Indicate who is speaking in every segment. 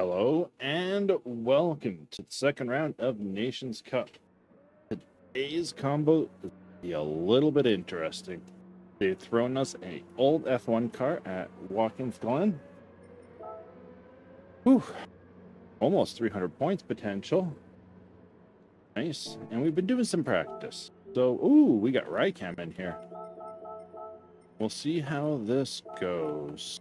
Speaker 1: Hello and welcome to the second round of Nations Cup. Today's combo is be a little bit interesting. They've thrown us an old F1 car at Watkins Glen. Whew. Almost 300 points potential. Nice. And we've been doing some practice. So, ooh, we got Rycam in here. We'll see how this goes.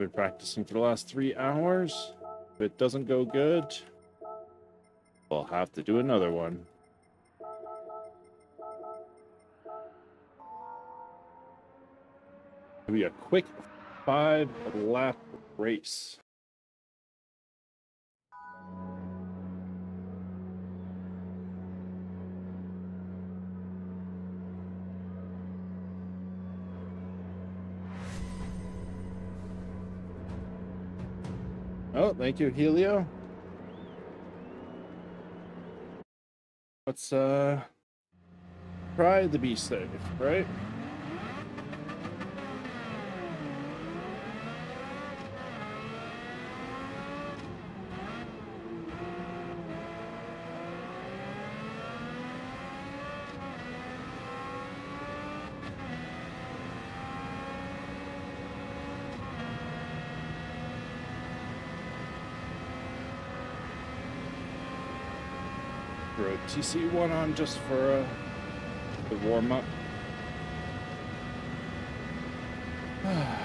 Speaker 1: Been practicing for the last three hours. If it doesn't go good, we'll have to do another one. Be a quick five lap race. Thank you, Helio. Let's uh try the be safe, right? Throw TC1 on just for uh, the warm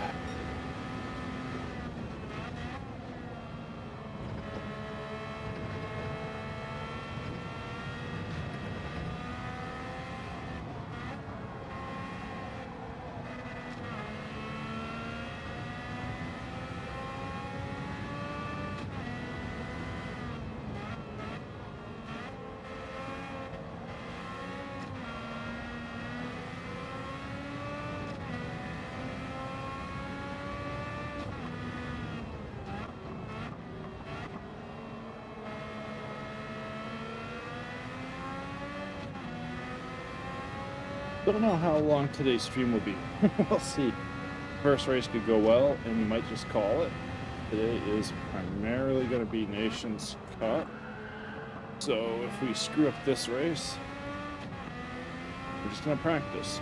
Speaker 1: Don't know how long today's stream will be. we'll see. First race could go well, and we might just call it. Today is primarily going to be Nations Cup. So if we screw up this race, we're just going to practice.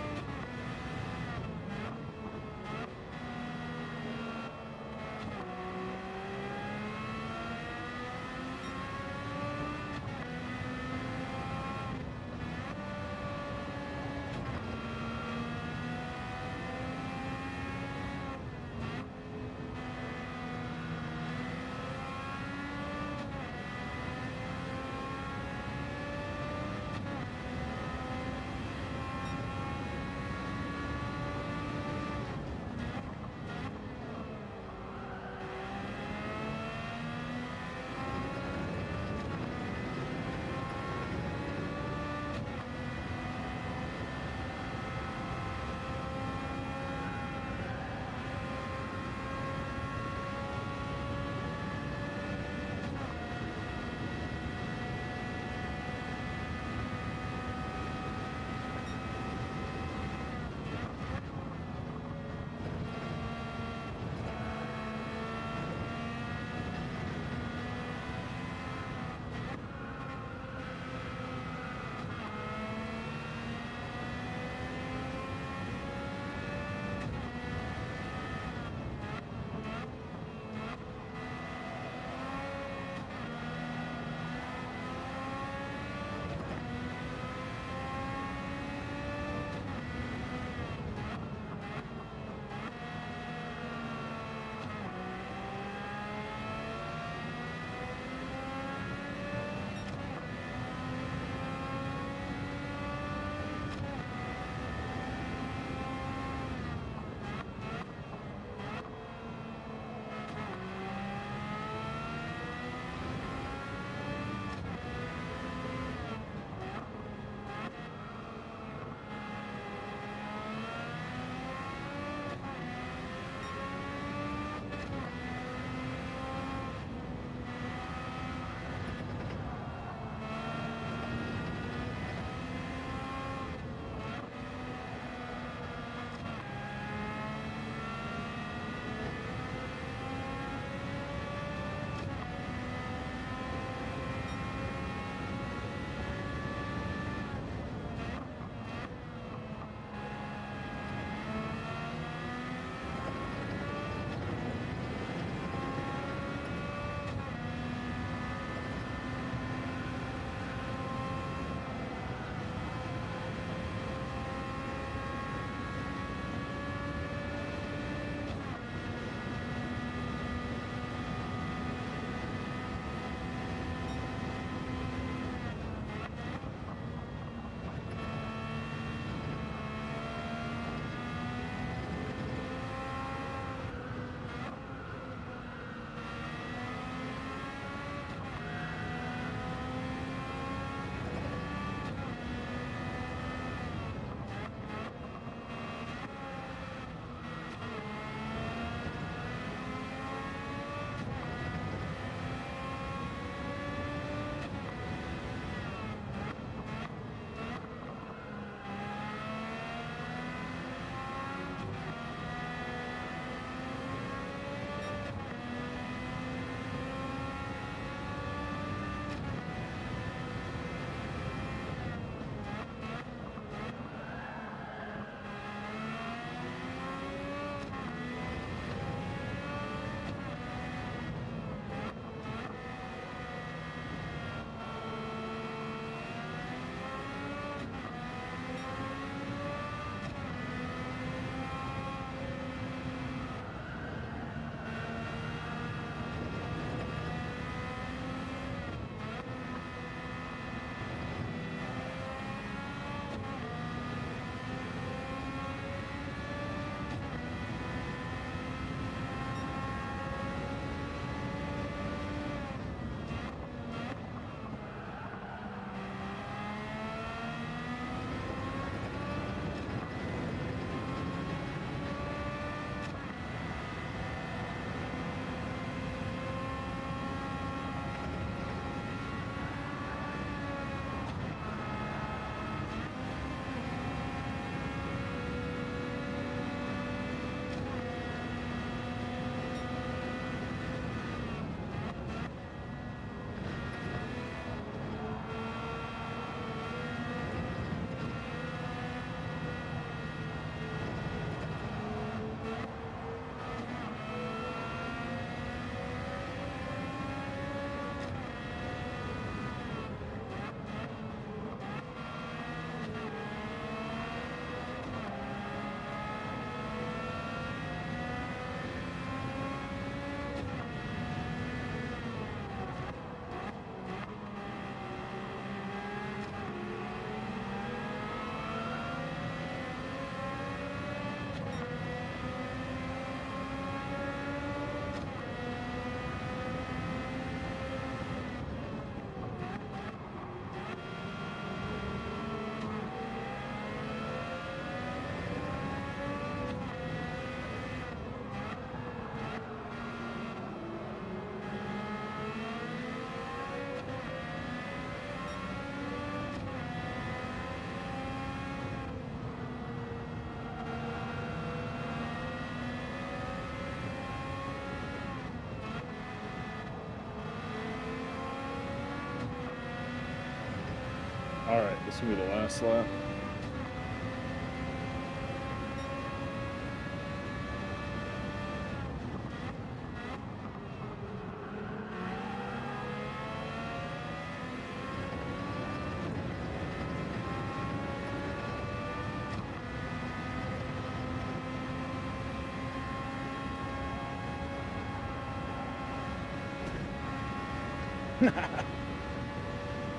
Speaker 1: Be the last lap.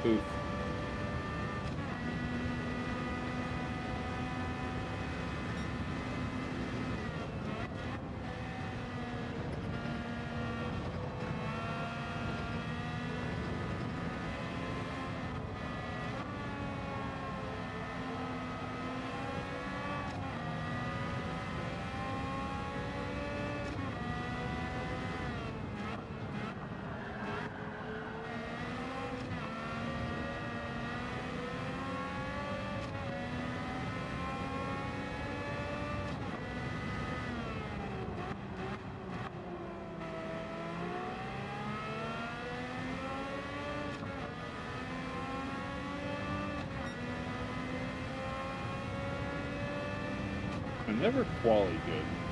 Speaker 1: Oof. I'm never quality good.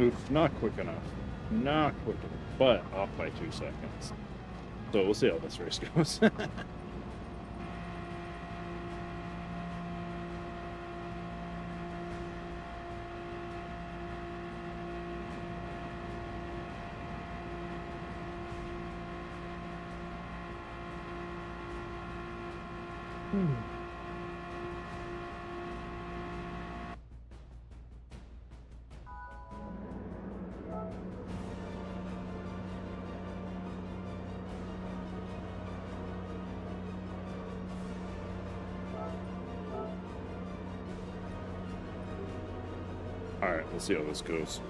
Speaker 1: Oof, not quick enough. Not quick enough, but off by two seconds. So we'll see how this race goes. See how this goes.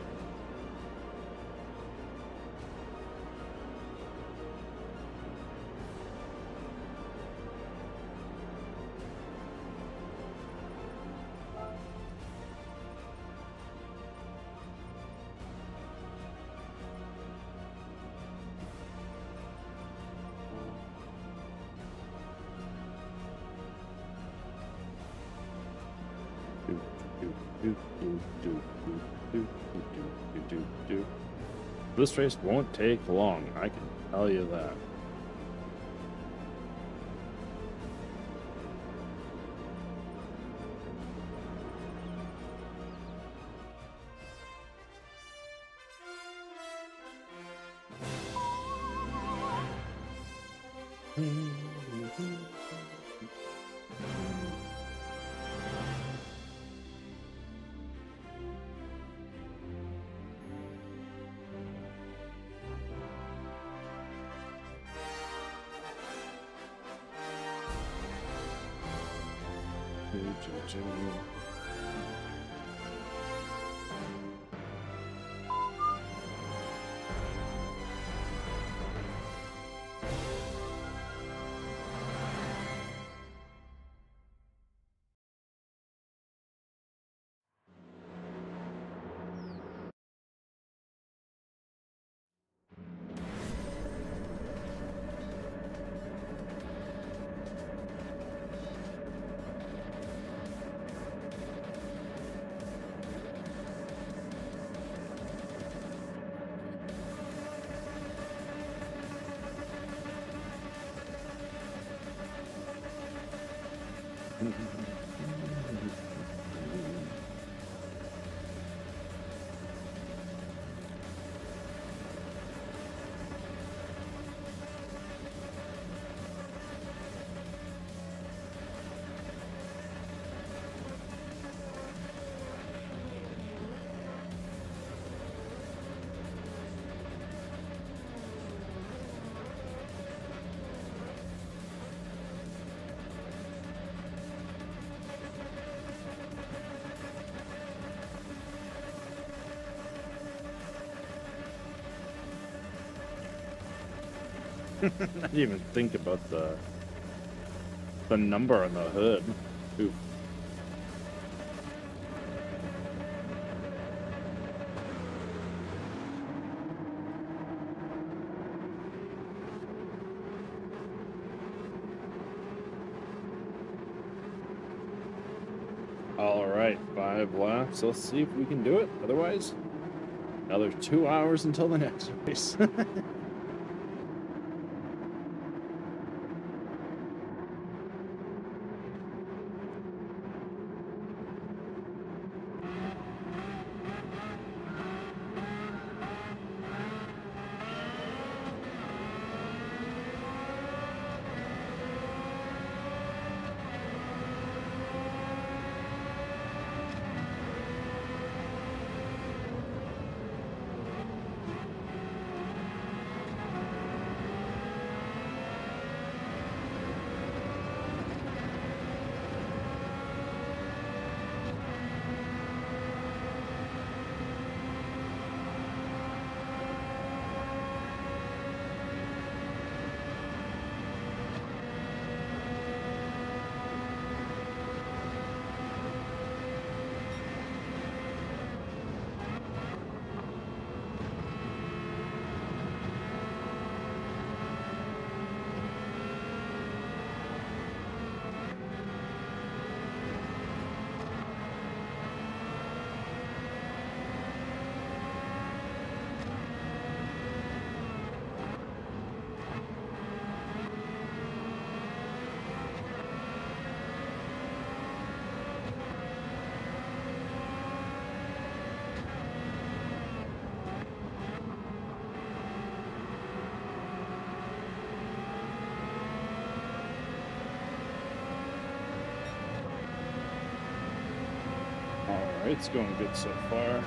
Speaker 1: This race won't take long, I can tell you that. I didn't even think about the the number on the hood. Oof. All right, five laps. Let's see if we can do it. Otherwise, another two hours until the next race. going good so far.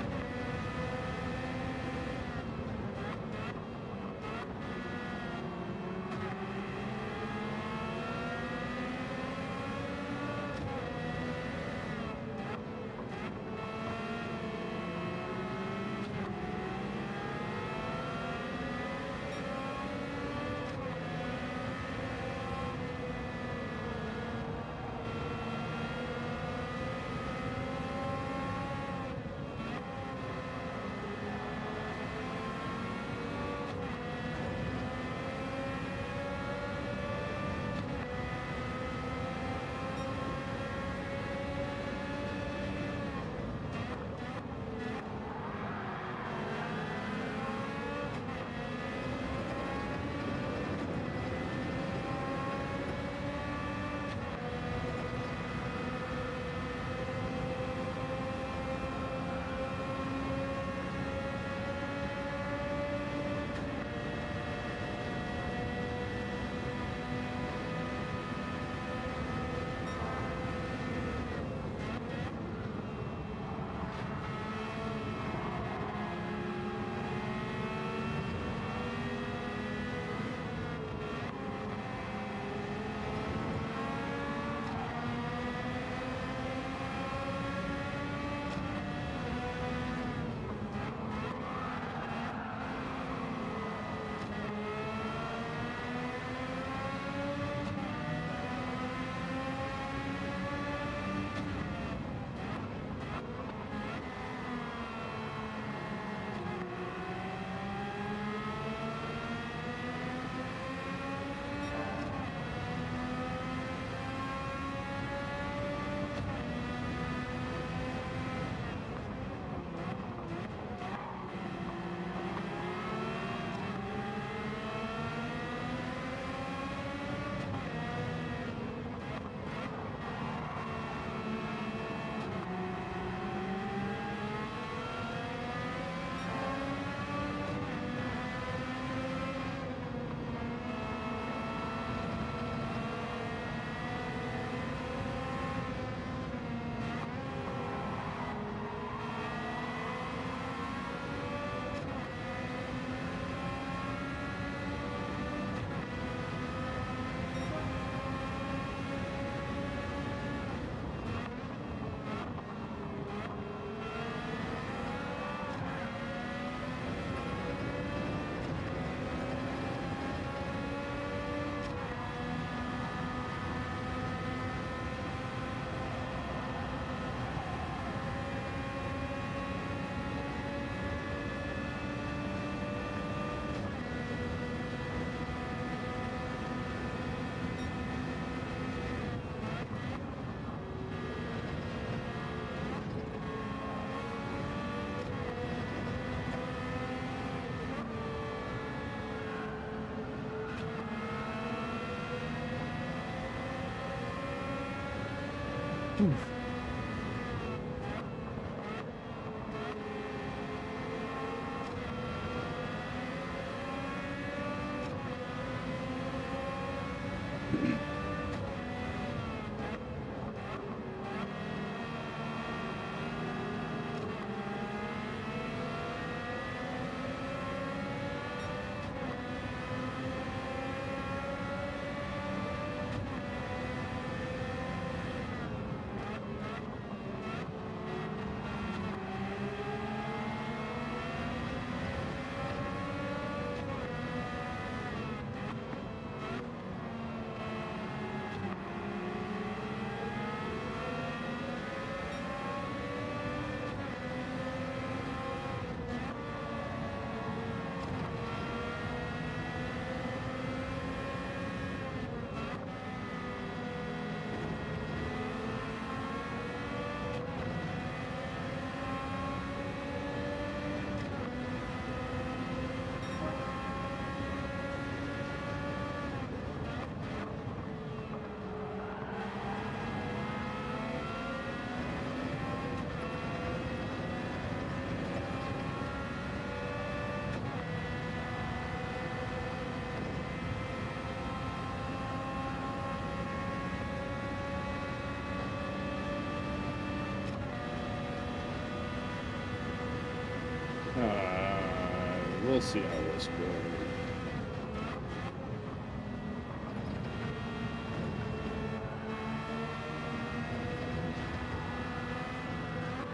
Speaker 1: We'll see how this goes.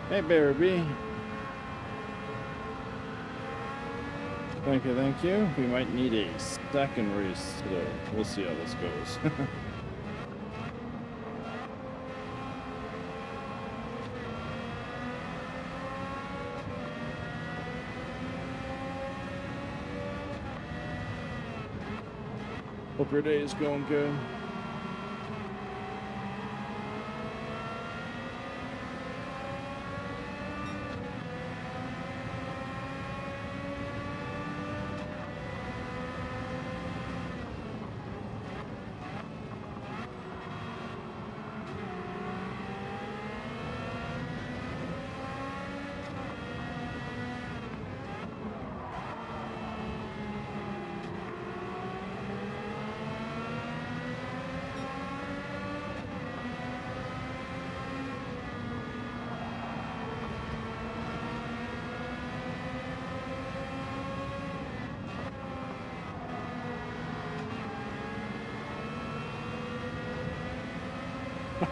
Speaker 1: Hey, Barry. Thank you, thank you. We might need a second race today. We'll see how this goes. Hope your day is going good.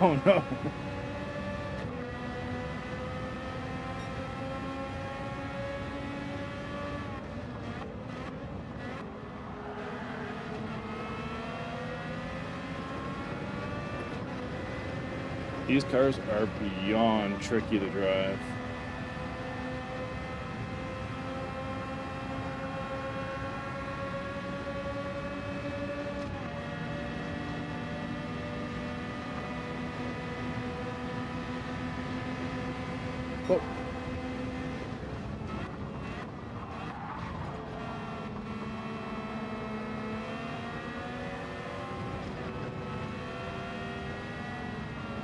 Speaker 1: Oh no. These cars are beyond tricky to drive. Oh.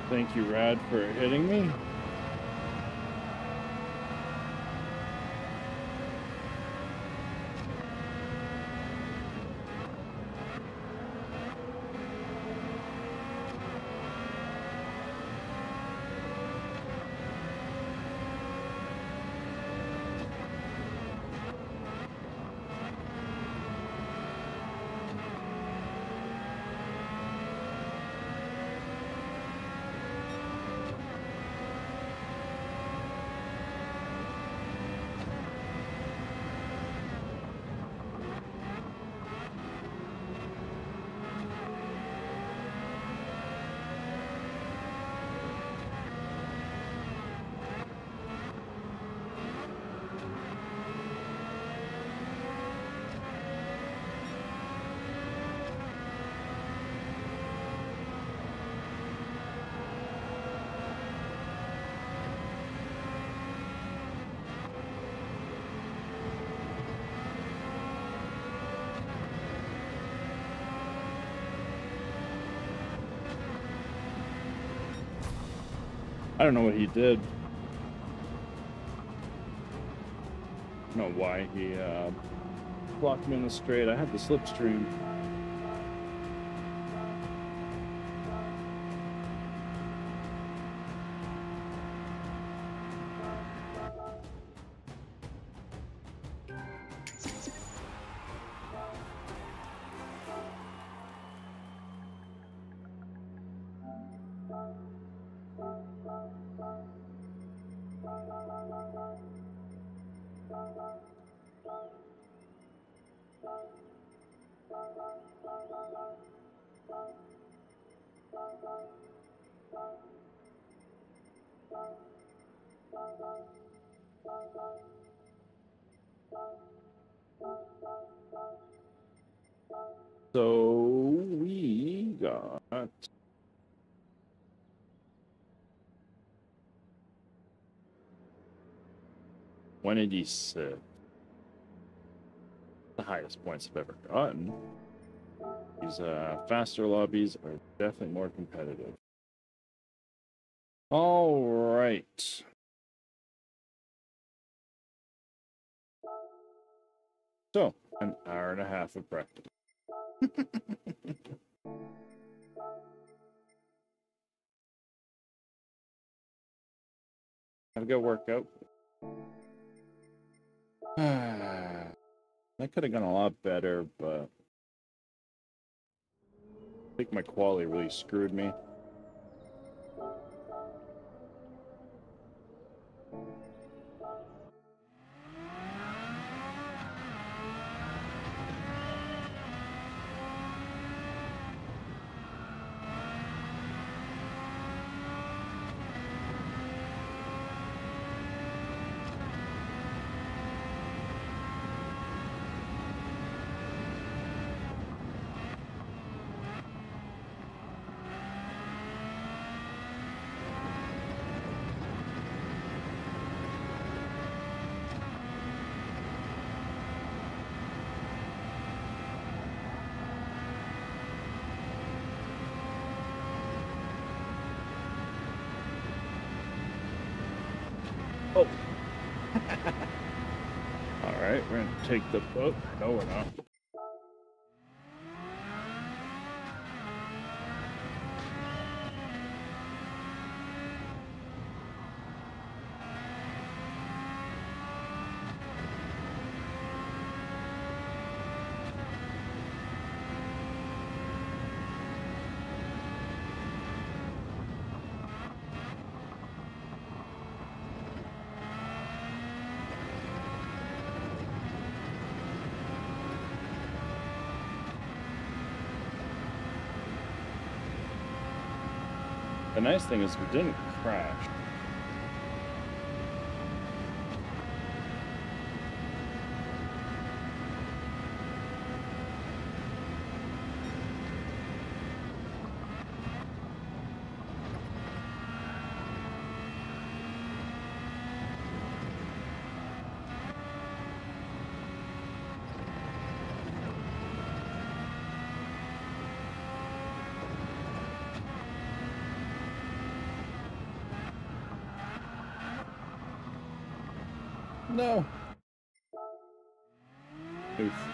Speaker 1: Thank you, Rad, for hitting me. I don't know what he did. I don't know why he uh, blocked me in the straight. I had the slipstream. So we got one eighty six. The highest points I've ever gotten. These uh, faster lobbies are definitely more competitive. All right. So, an hour and a half of practice. Have a good workout. That could have gone a lot better, but I think my quality really screwed me. Oh. All right, we're gonna take the boat. No, we're not. The nice thing is we didn't crash. No. Oof.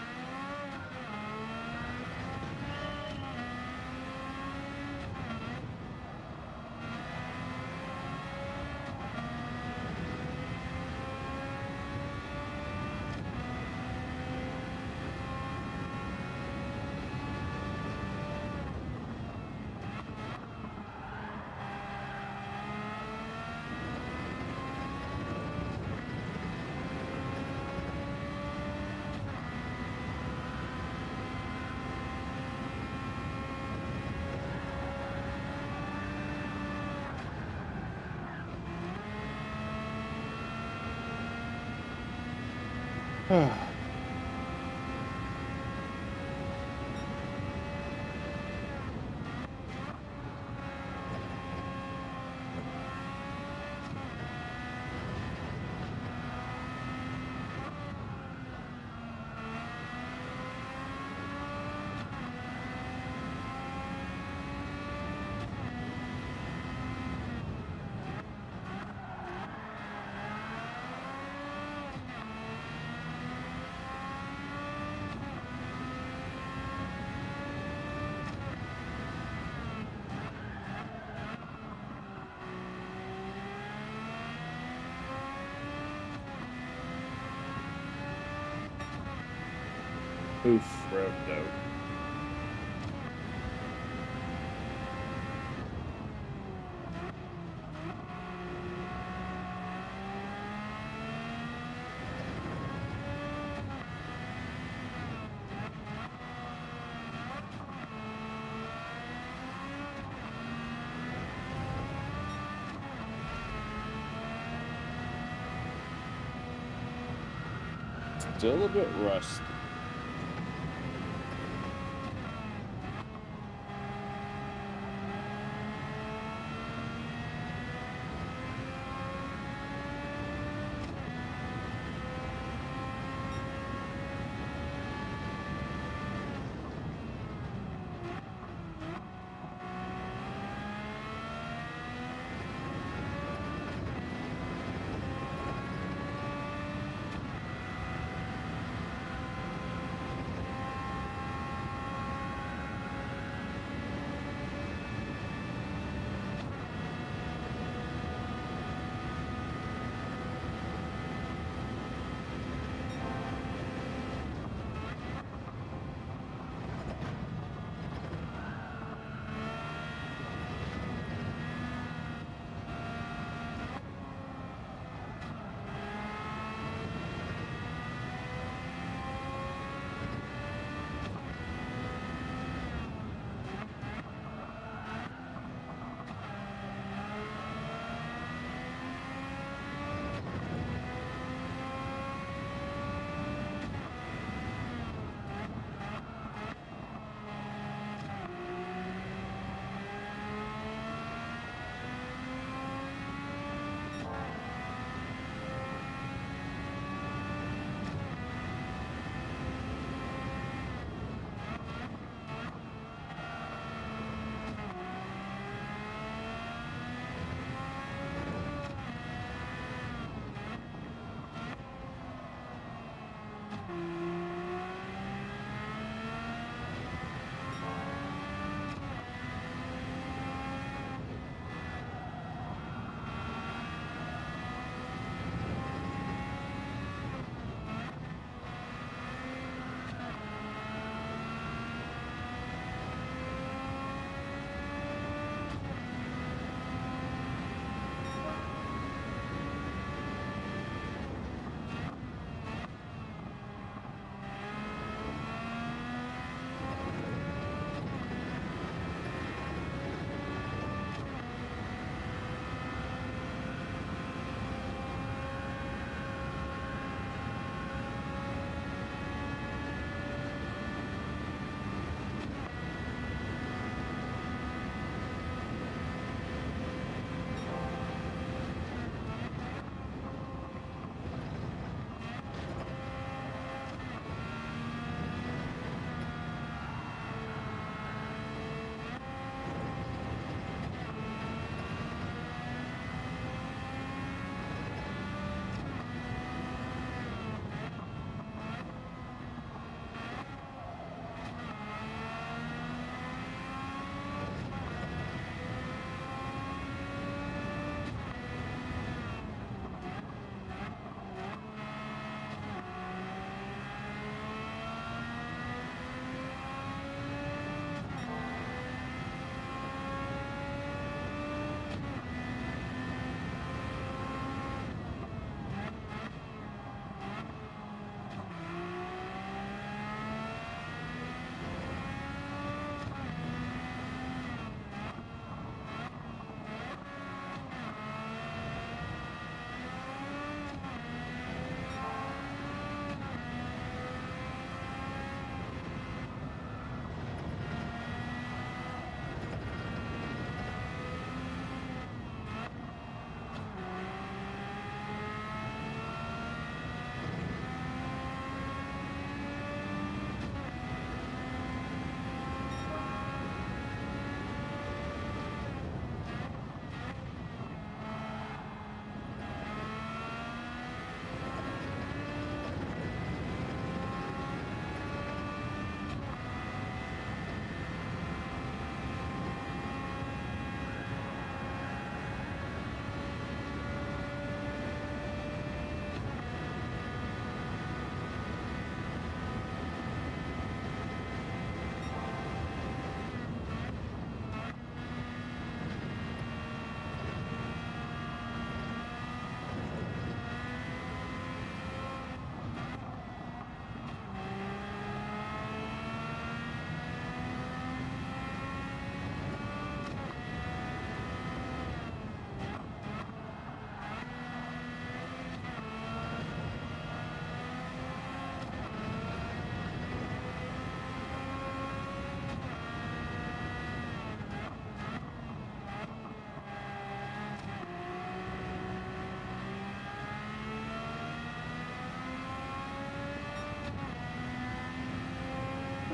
Speaker 1: Oof, revved out. Still a bit rusty.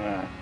Speaker 1: Ah.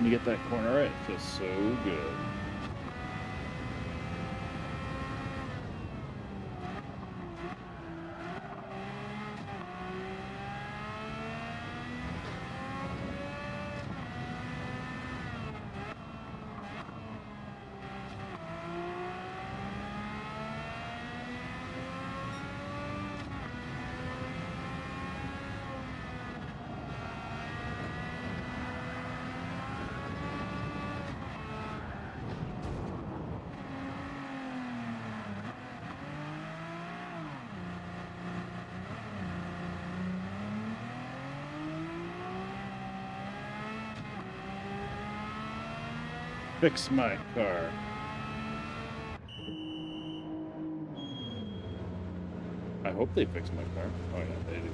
Speaker 1: You get that corner right, it feels so good. Fix my car. I hope they fix my car. Oh yeah, they do.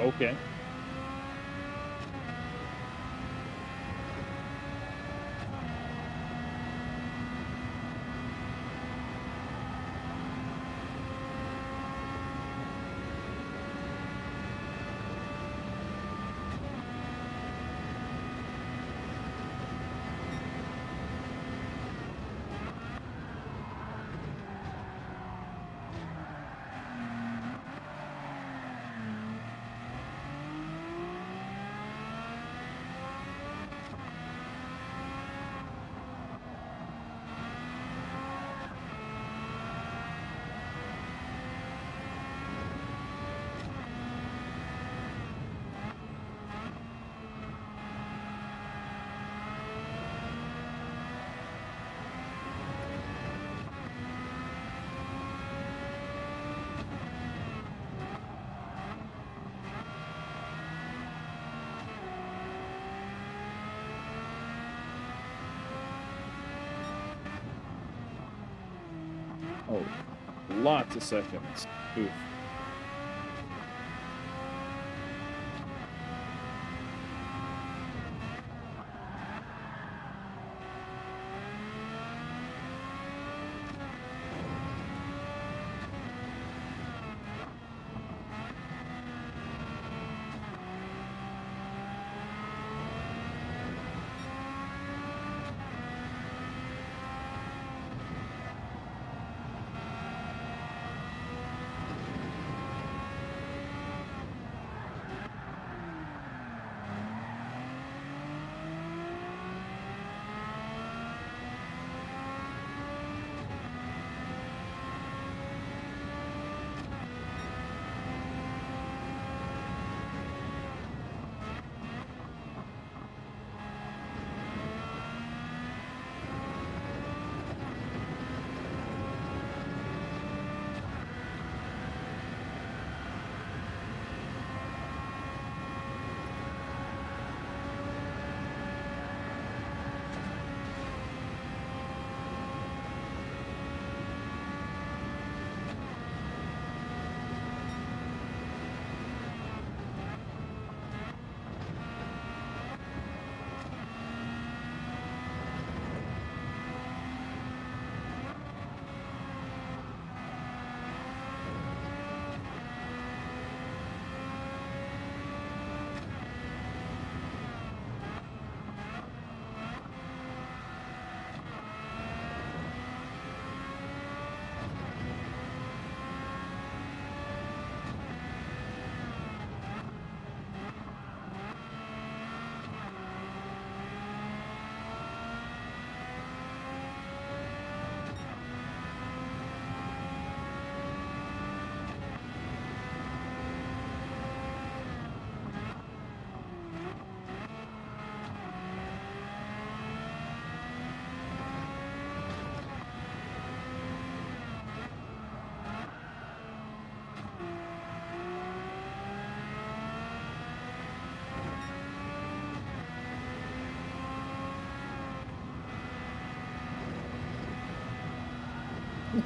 Speaker 1: Okay. Oh, lots of seconds. Oof.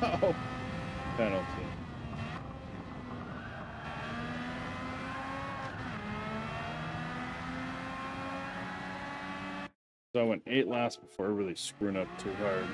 Speaker 1: Penalty. So I went eight last before really screwing up too hard.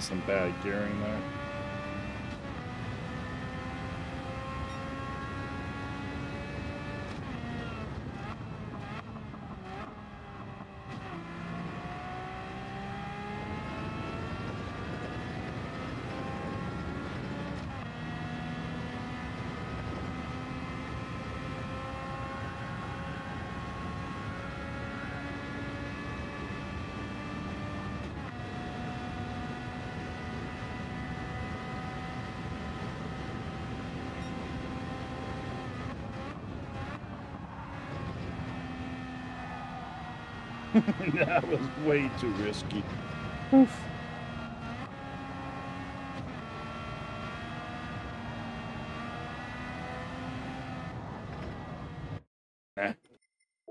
Speaker 1: Some bad gearing there. that was way too risky. Oof. Eh,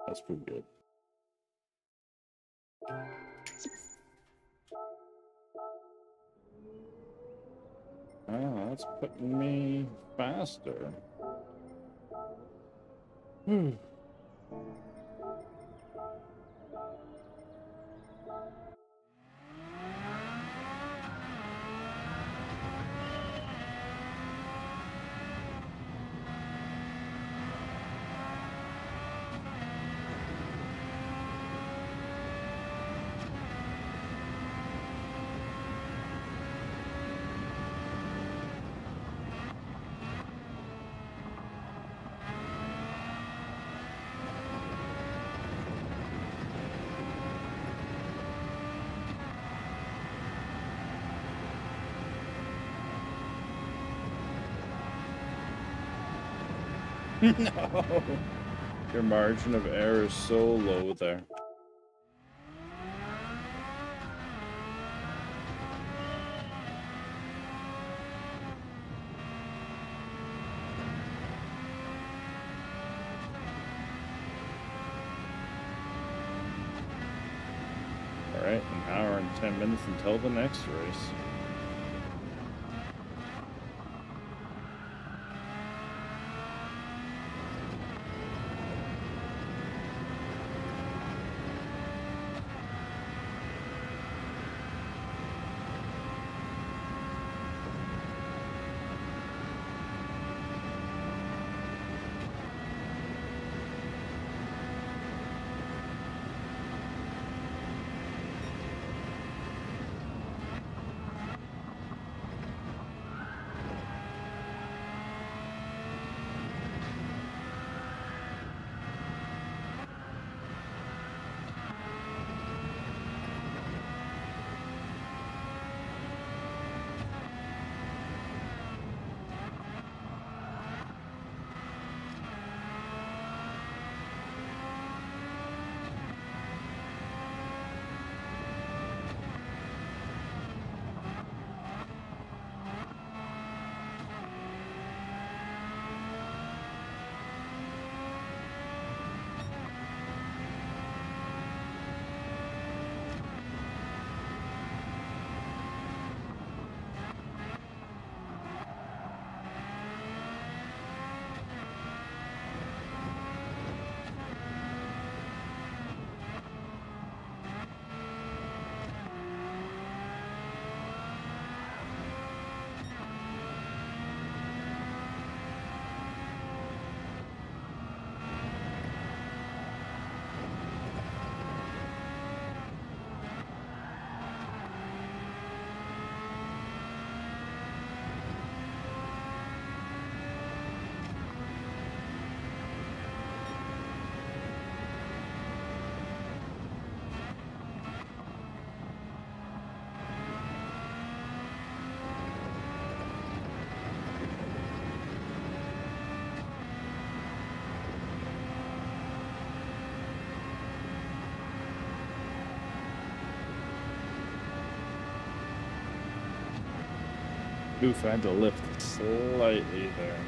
Speaker 1: that's pretty good. Oh, that's putting me faster. Hmm. no. Your margin of error is so low there. Alright, an hour and 10 minutes until the next race. I had to lift slightly there.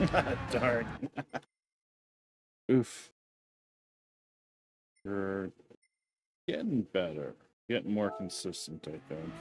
Speaker 1: Darn. Oof. You're getting better. Getting more consistent, I think.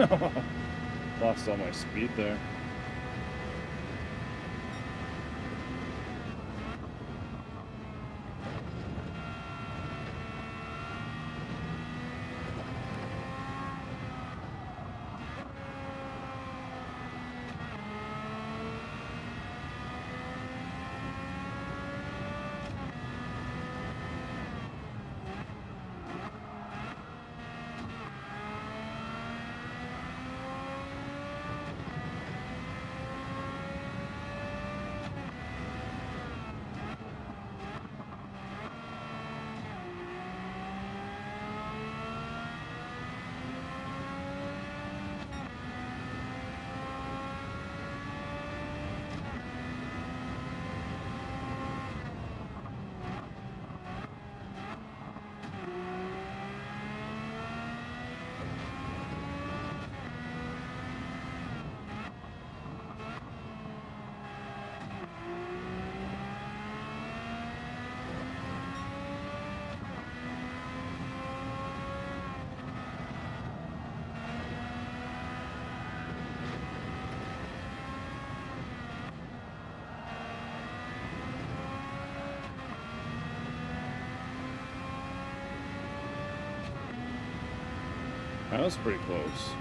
Speaker 1: Lost all my speed there. That was pretty close.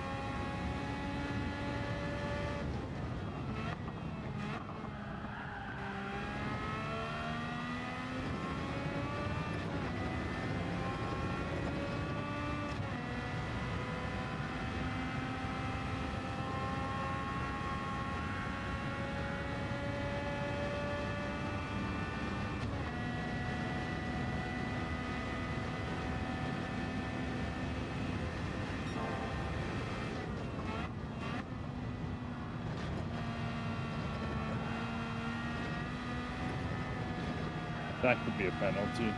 Speaker 1: That could be a penalty.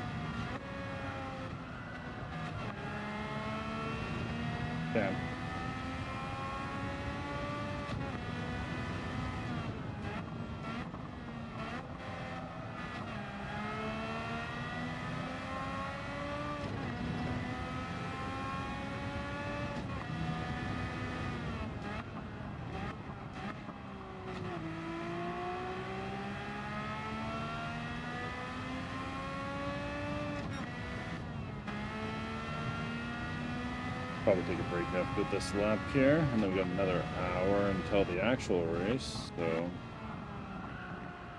Speaker 1: Damn. Probably take a break after this lap here, and then we got another hour until the actual race, so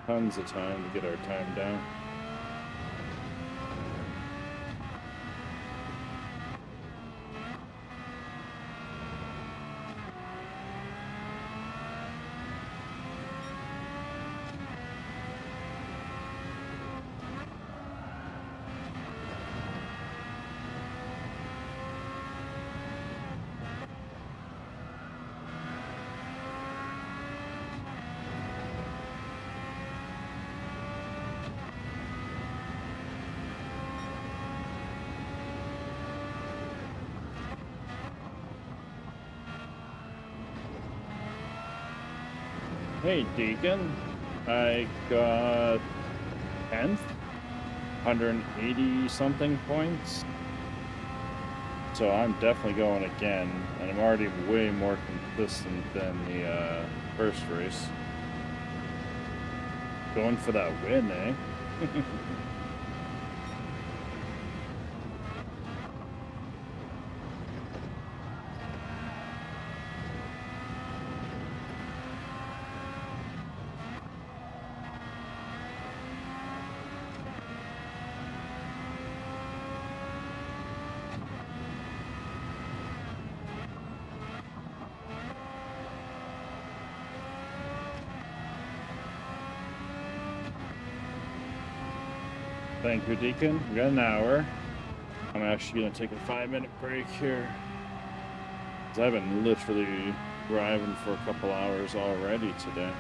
Speaker 1: tons of time to get our time down. Hey, Deacon. I got 10th, 180 something points. So I'm definitely going again, and I'm already way more consistent than the uh, first race. Going for that win, eh? Thank Deacon. We got an hour. I'm actually going to take a five minute break here. I've been literally driving for a couple hours already today.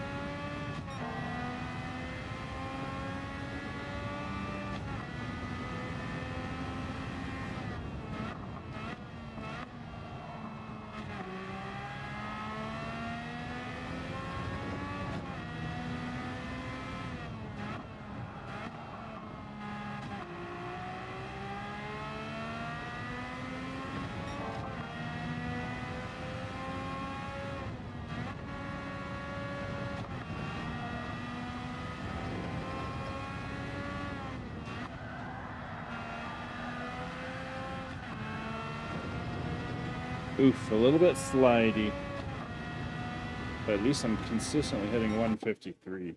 Speaker 1: Oof, a little bit slidey. But at least I'm consistently hitting 153.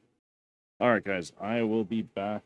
Speaker 1: Alright guys, I will be back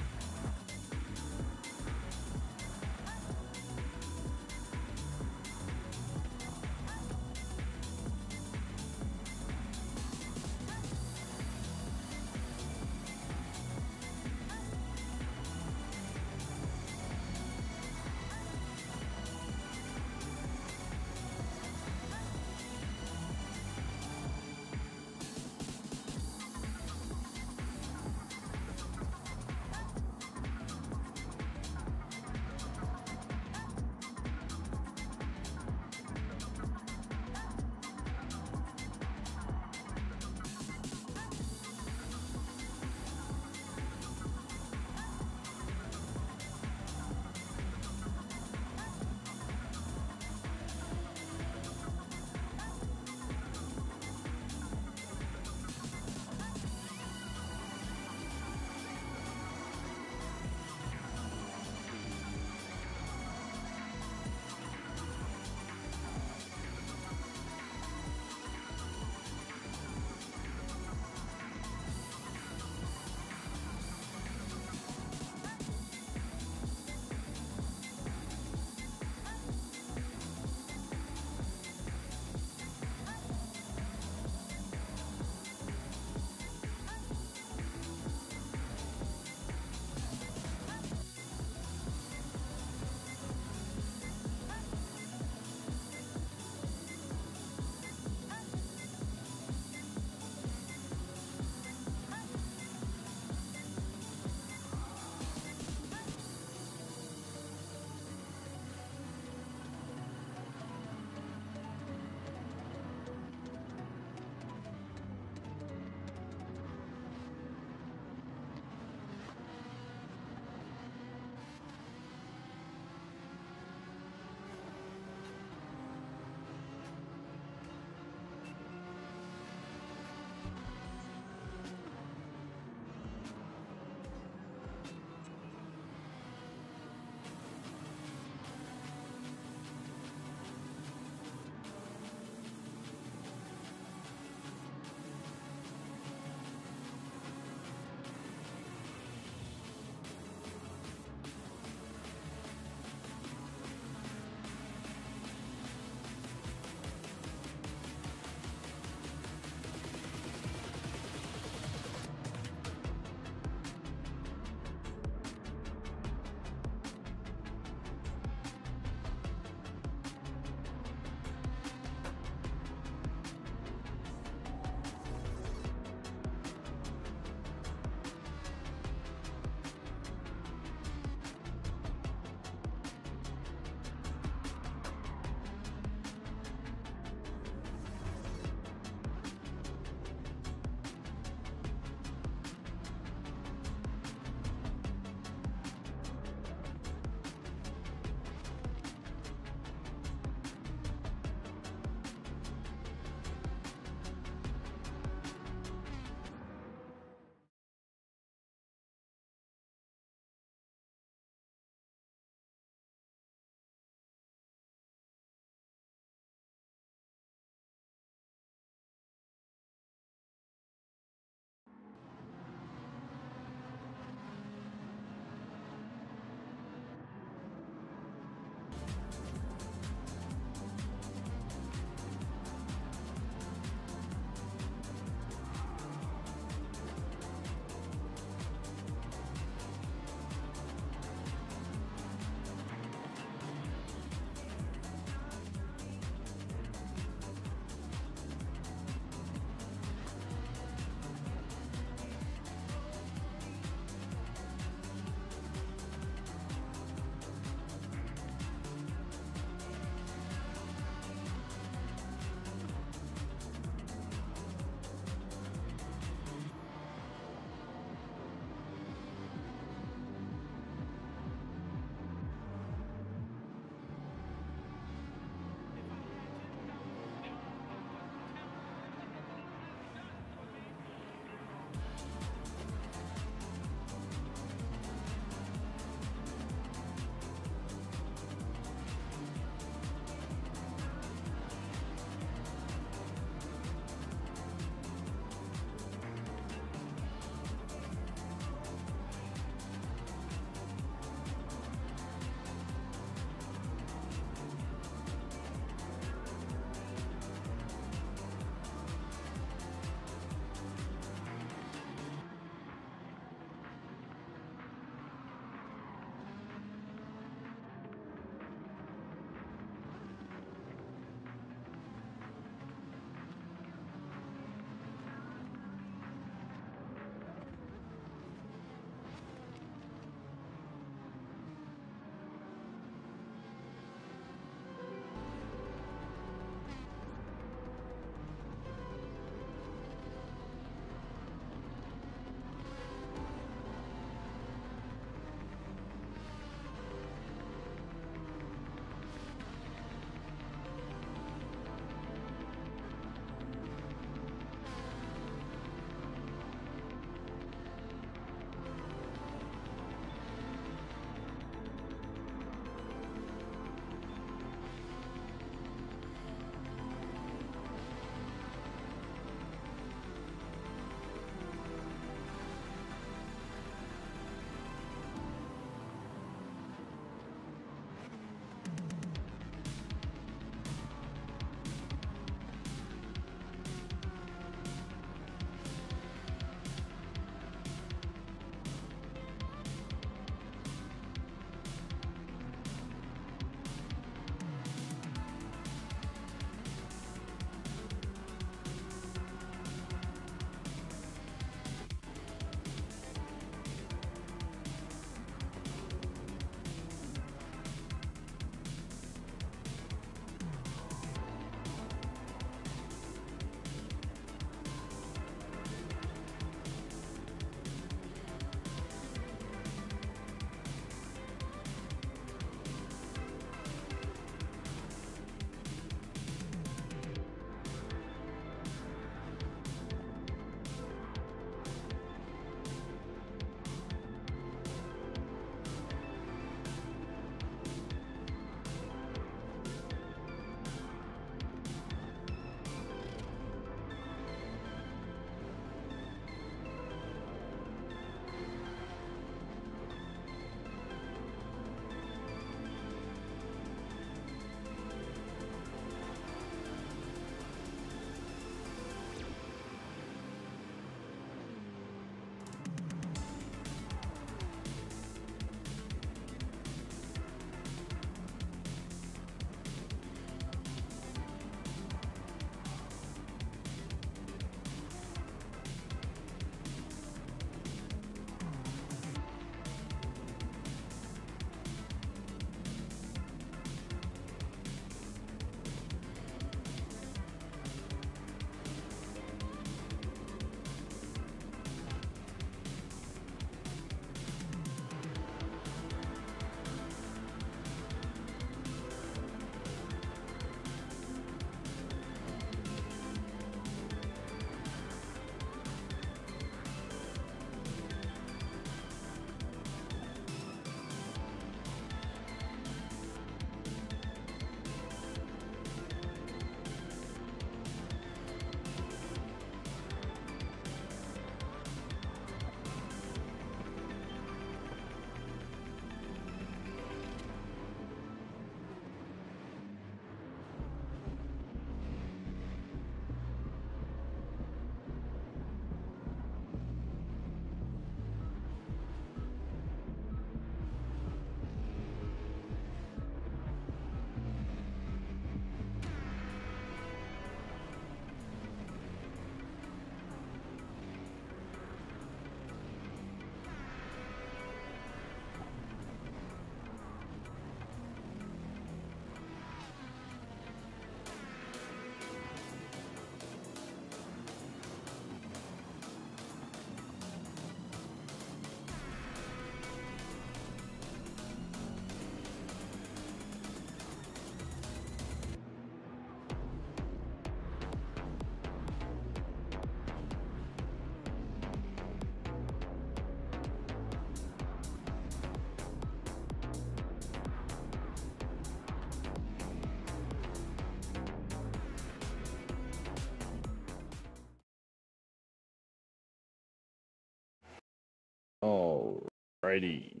Speaker 1: Alrighty.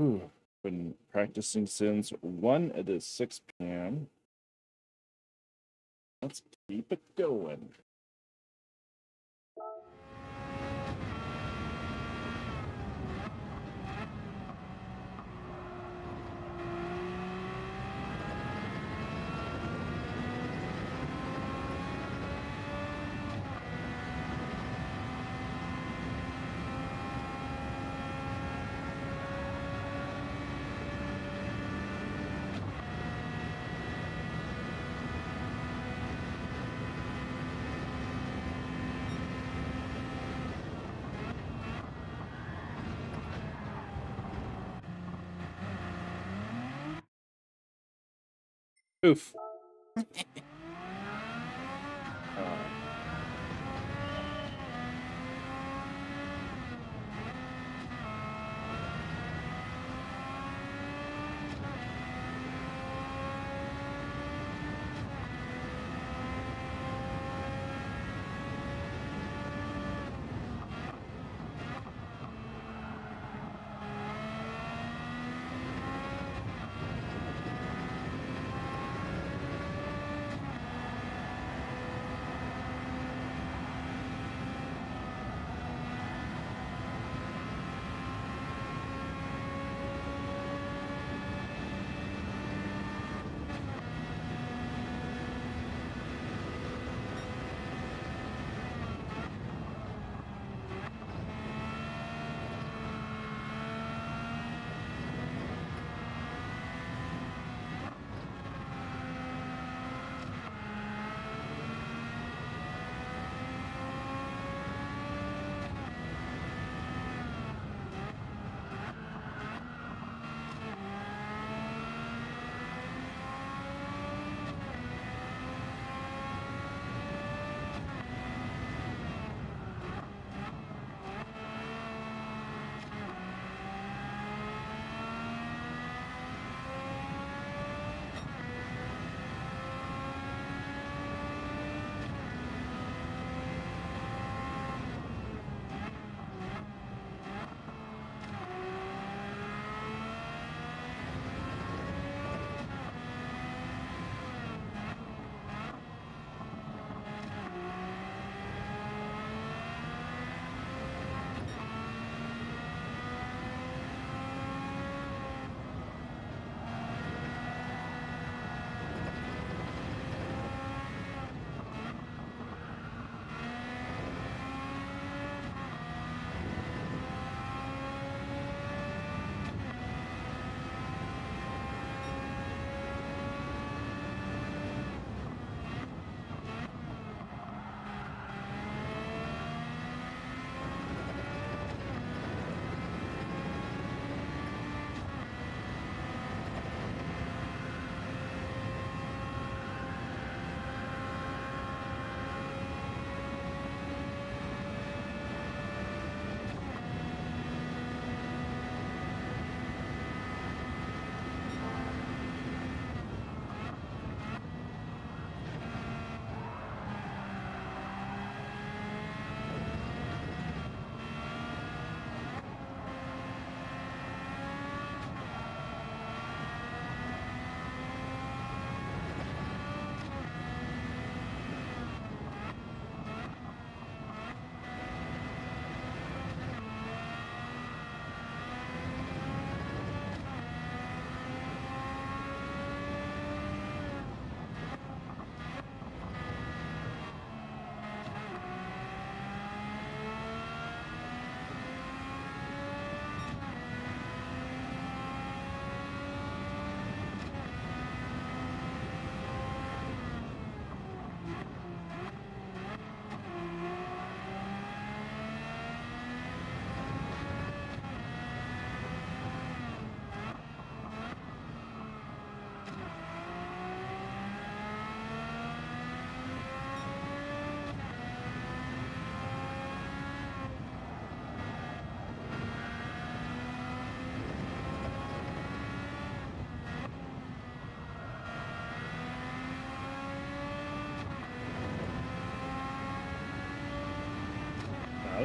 Speaker 1: Ooh, hmm. been practicing since 1 it is 6 p.m. Let's keep it going. Oof.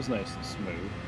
Speaker 1: was nice and smooth.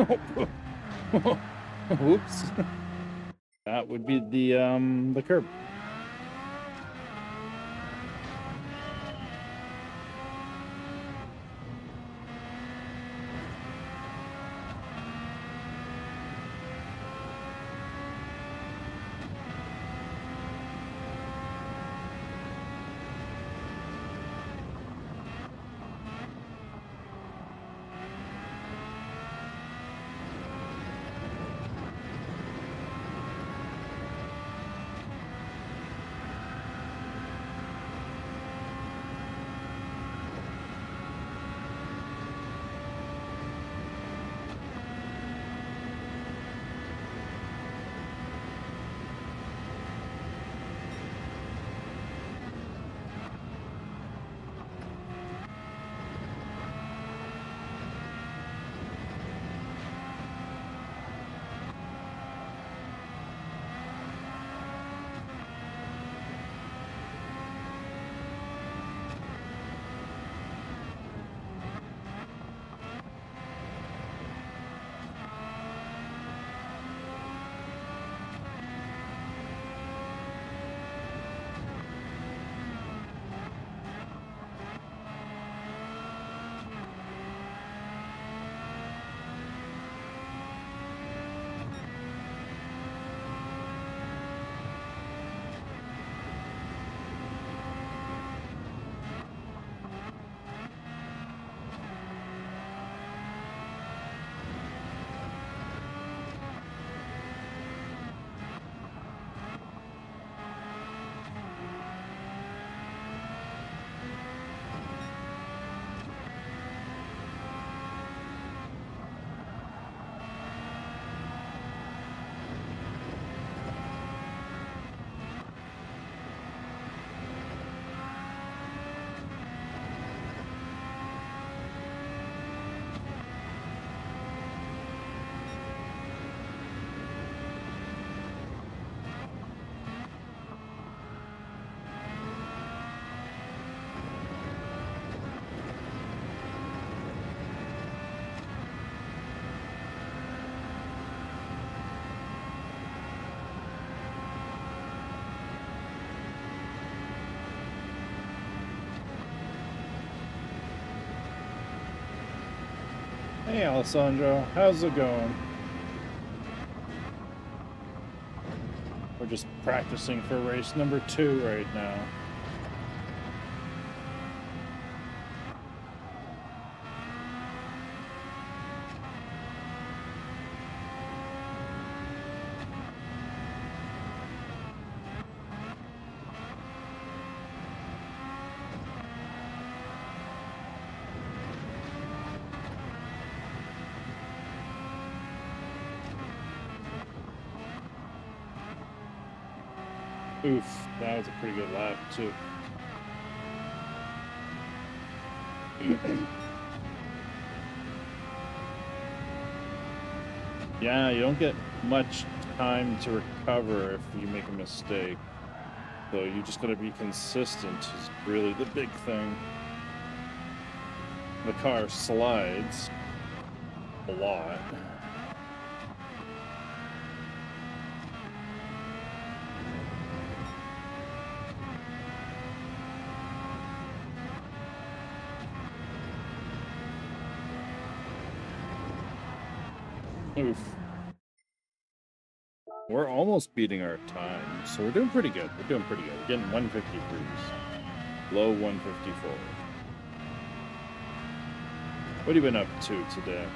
Speaker 1: Oops. That would be the um the curb. Alessandro, how's it going? We're just practicing for race number two right now. Oof, that was a pretty yeah, you don't get much time to recover if you make a mistake. So you just gotta be consistent is really the big thing. The car slides a lot. Oof. We're almost beating our time, so we're doing pretty good. We're doing pretty good. We're getting 153s. Low 154. What have you been up to today?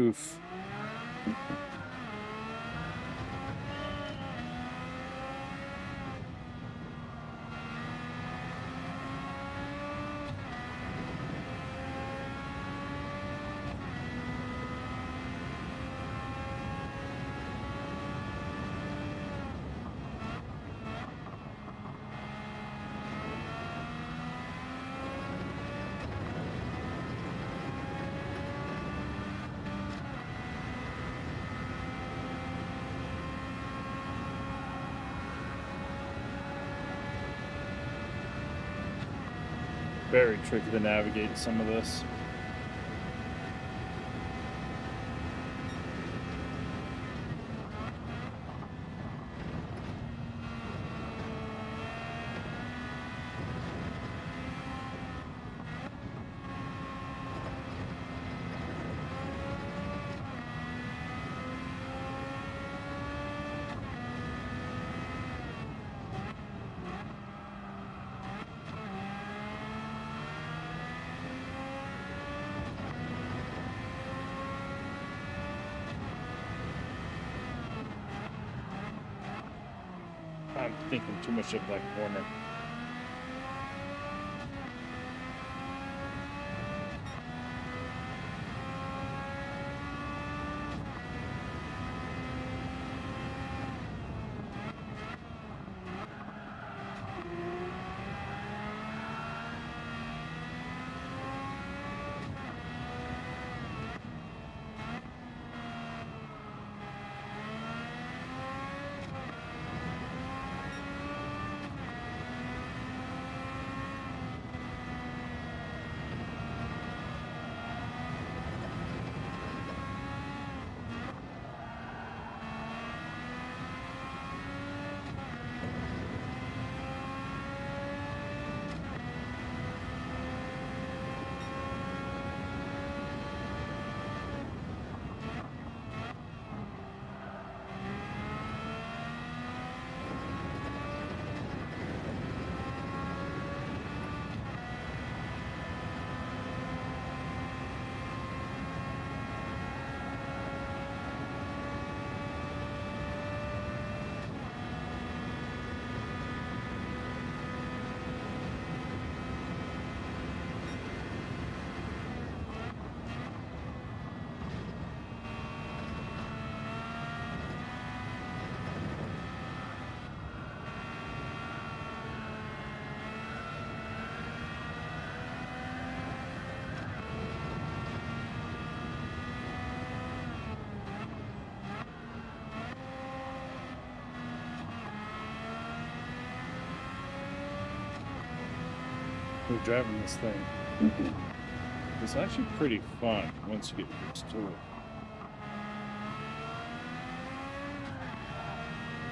Speaker 1: Oof. Very tricky to navigate some of this. I'm thinking too much of that corner. We're driving this thing. Mm-hmm. It's actually pretty fun once you get used to it.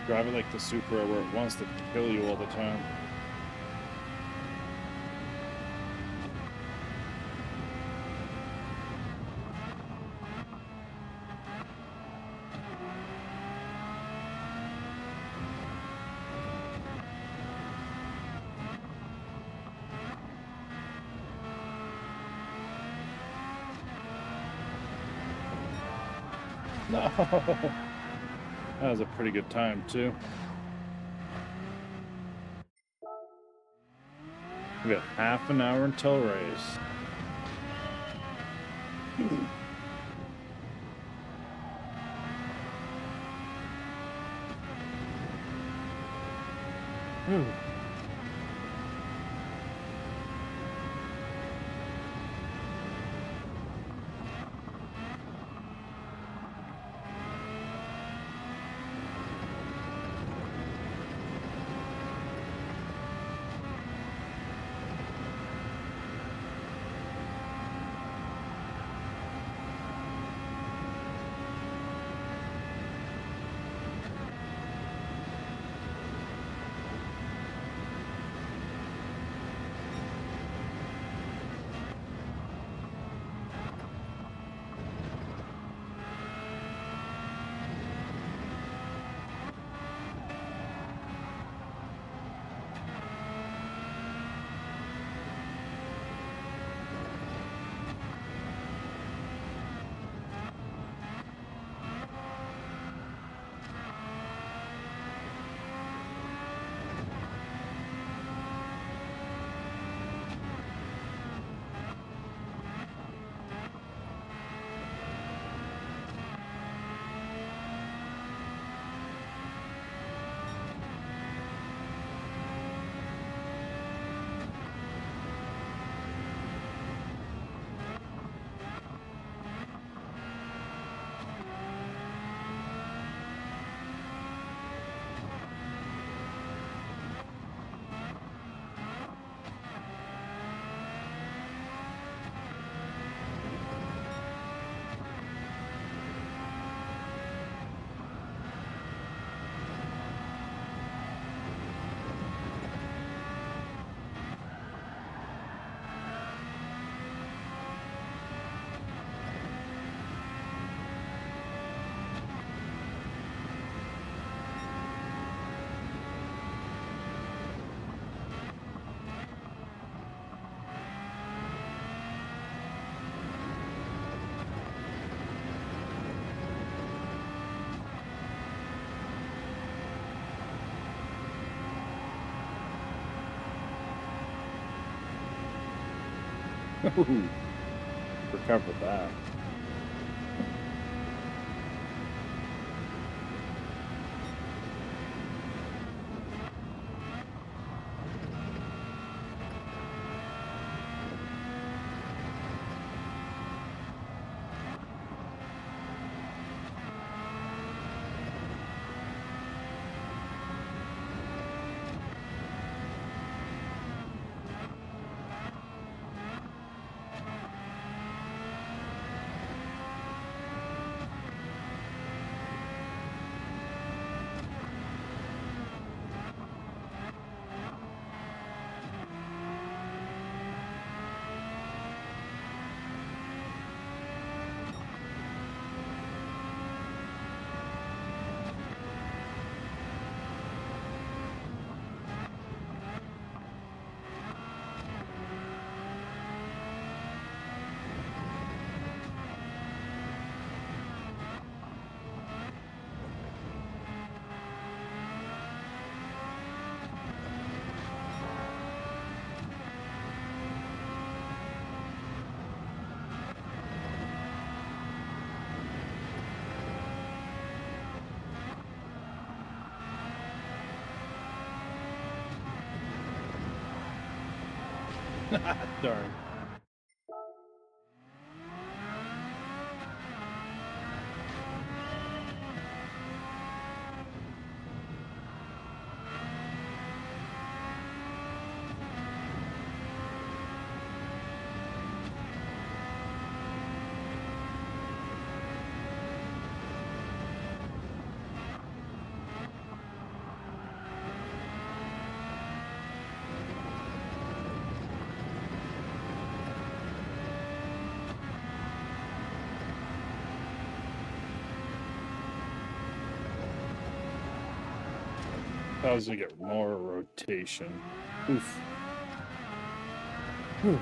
Speaker 1: Drive it like the Supra where it wants to kill you all the time. No. That was a pretty good time, too. We got half an hour until race. Ooh, recovered that. Darn. I was gonna get more rotation. Oof. Whew.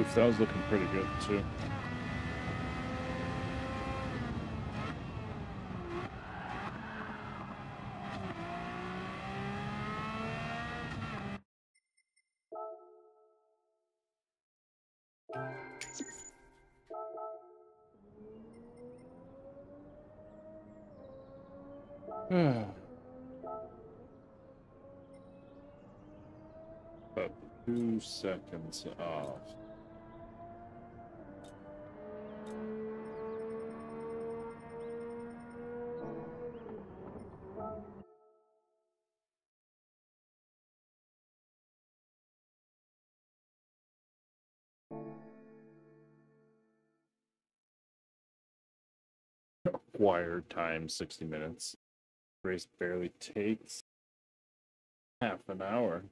Speaker 1: Oof, that was looking pretty good too. Hmm. About two seconds off. Wired time 60 minutes. Race barely takes half an hour.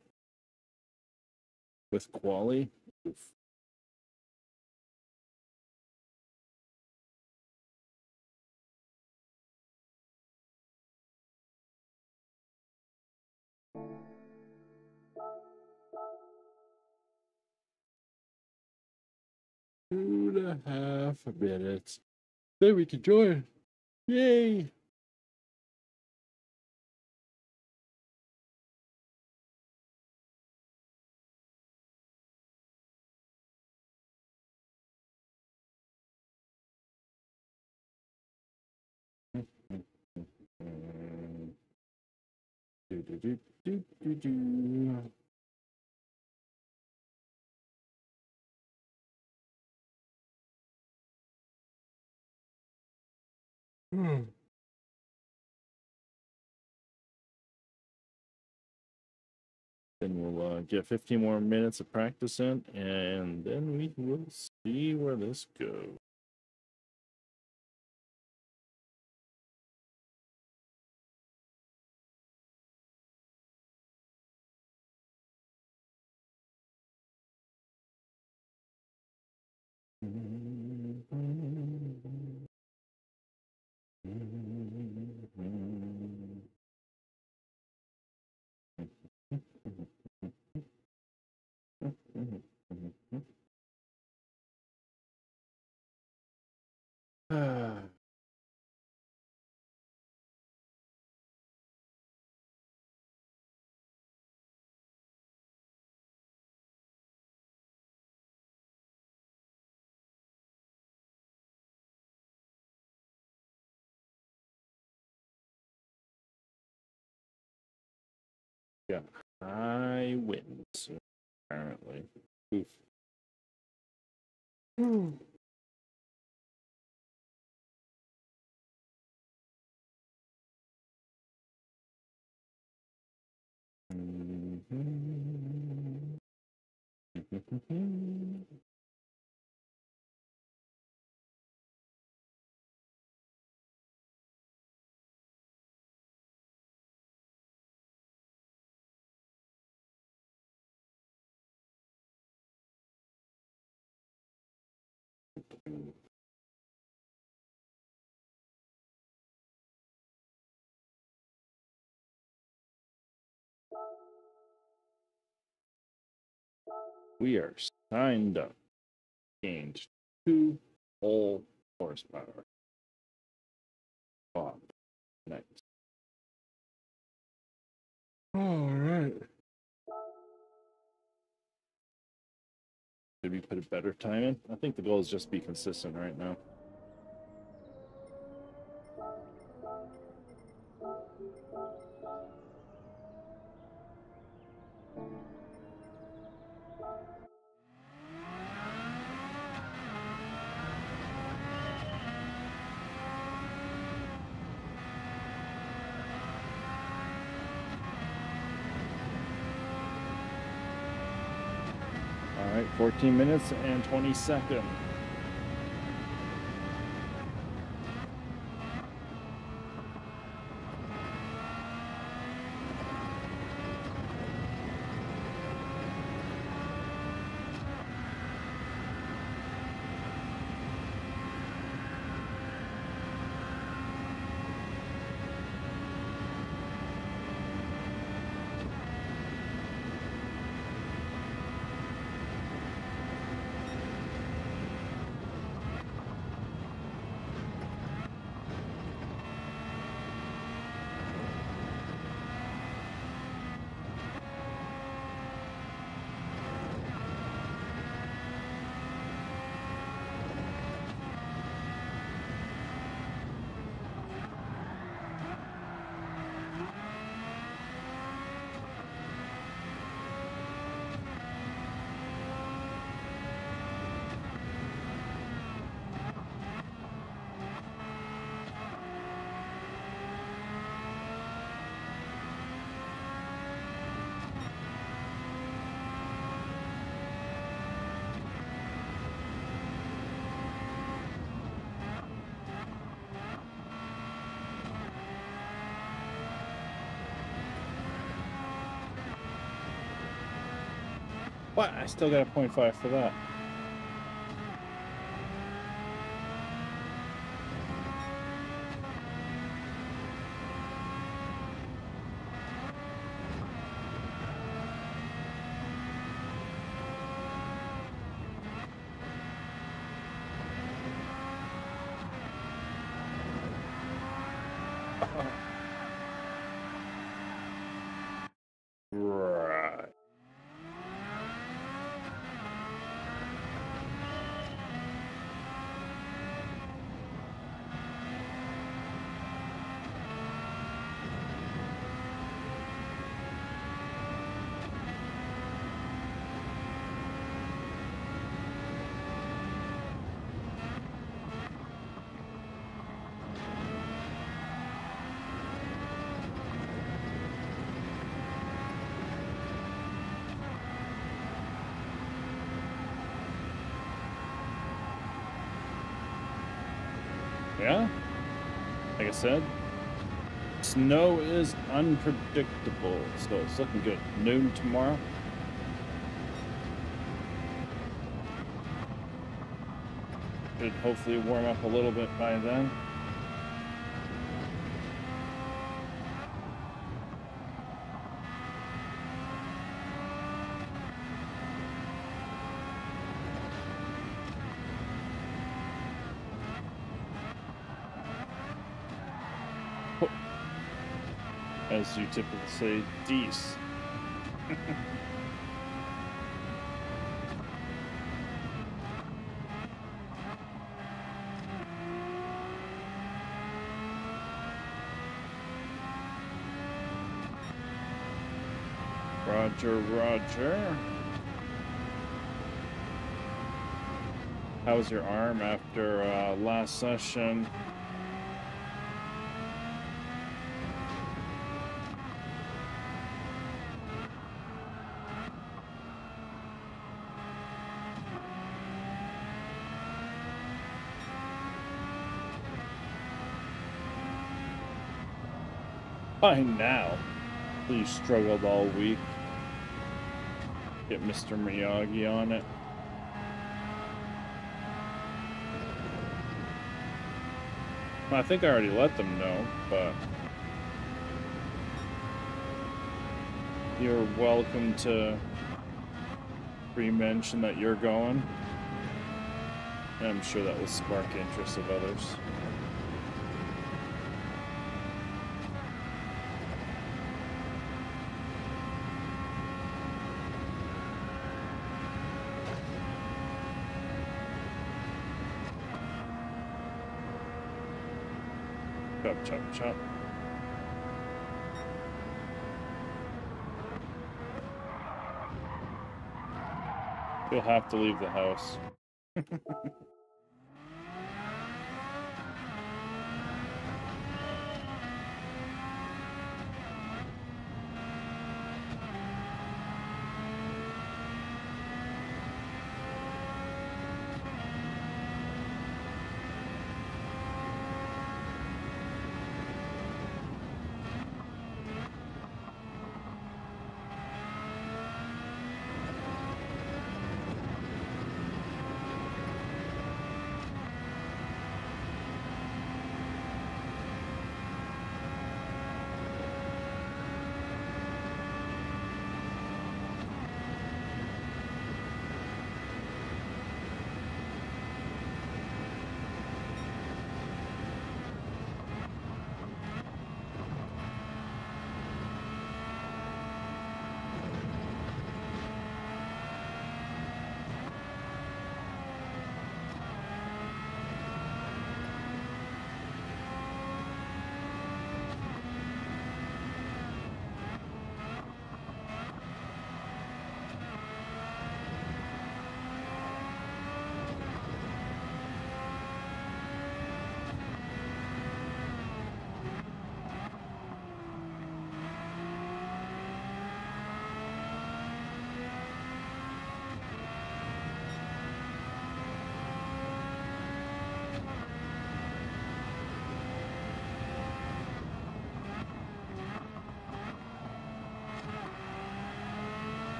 Speaker 1: With quali, oof. Two and a half minutes. Then we can join. Yay! Do, do, do, do, do, do. Hmm. Then we'll uh, get 15 more minutes of practice in, and then we will see where this goes. Yeah, apparently, oof. Mm-hmm. Mm-hmm. We are signed up. Gained two whole horsepower. Bob. Nice. All right. Did we put a better time in? I think the goal is just be consistent right now. 14 minutes and 20 seconds. I still got a 0.5 for that. Right. Yeah. Like I said, snow is unpredictable, so it's looking good. Noon tomorrow. Should hopefully warm up a little bit by then. As you typically say, Dees. Roger, Roger. How was your arm after uh, last session? By now. You struggled all week. Get Mr. Miyagi on it. I think I already let them know, but you're welcome to pre-mention that you're going. I'm sure that will spark interest of others. Chop, chop. You'll have to leave the house.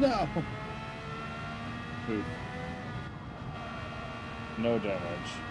Speaker 1: No. Oof. No damage,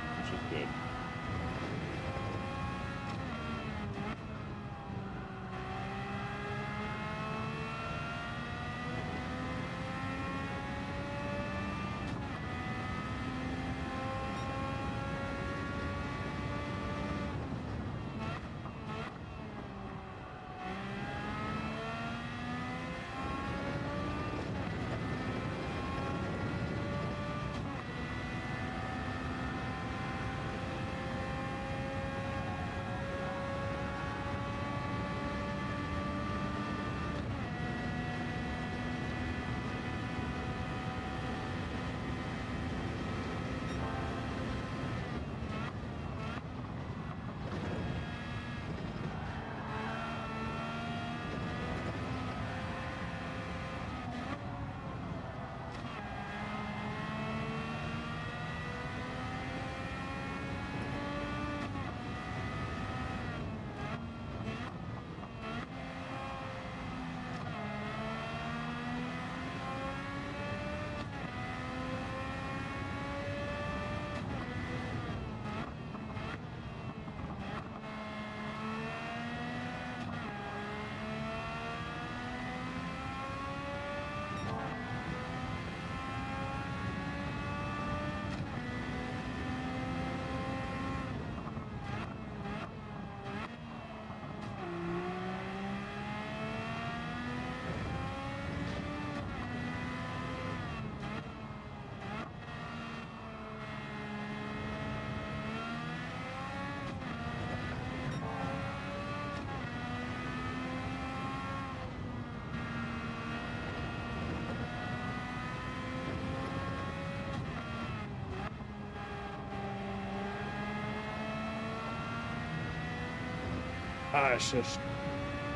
Speaker 1: I should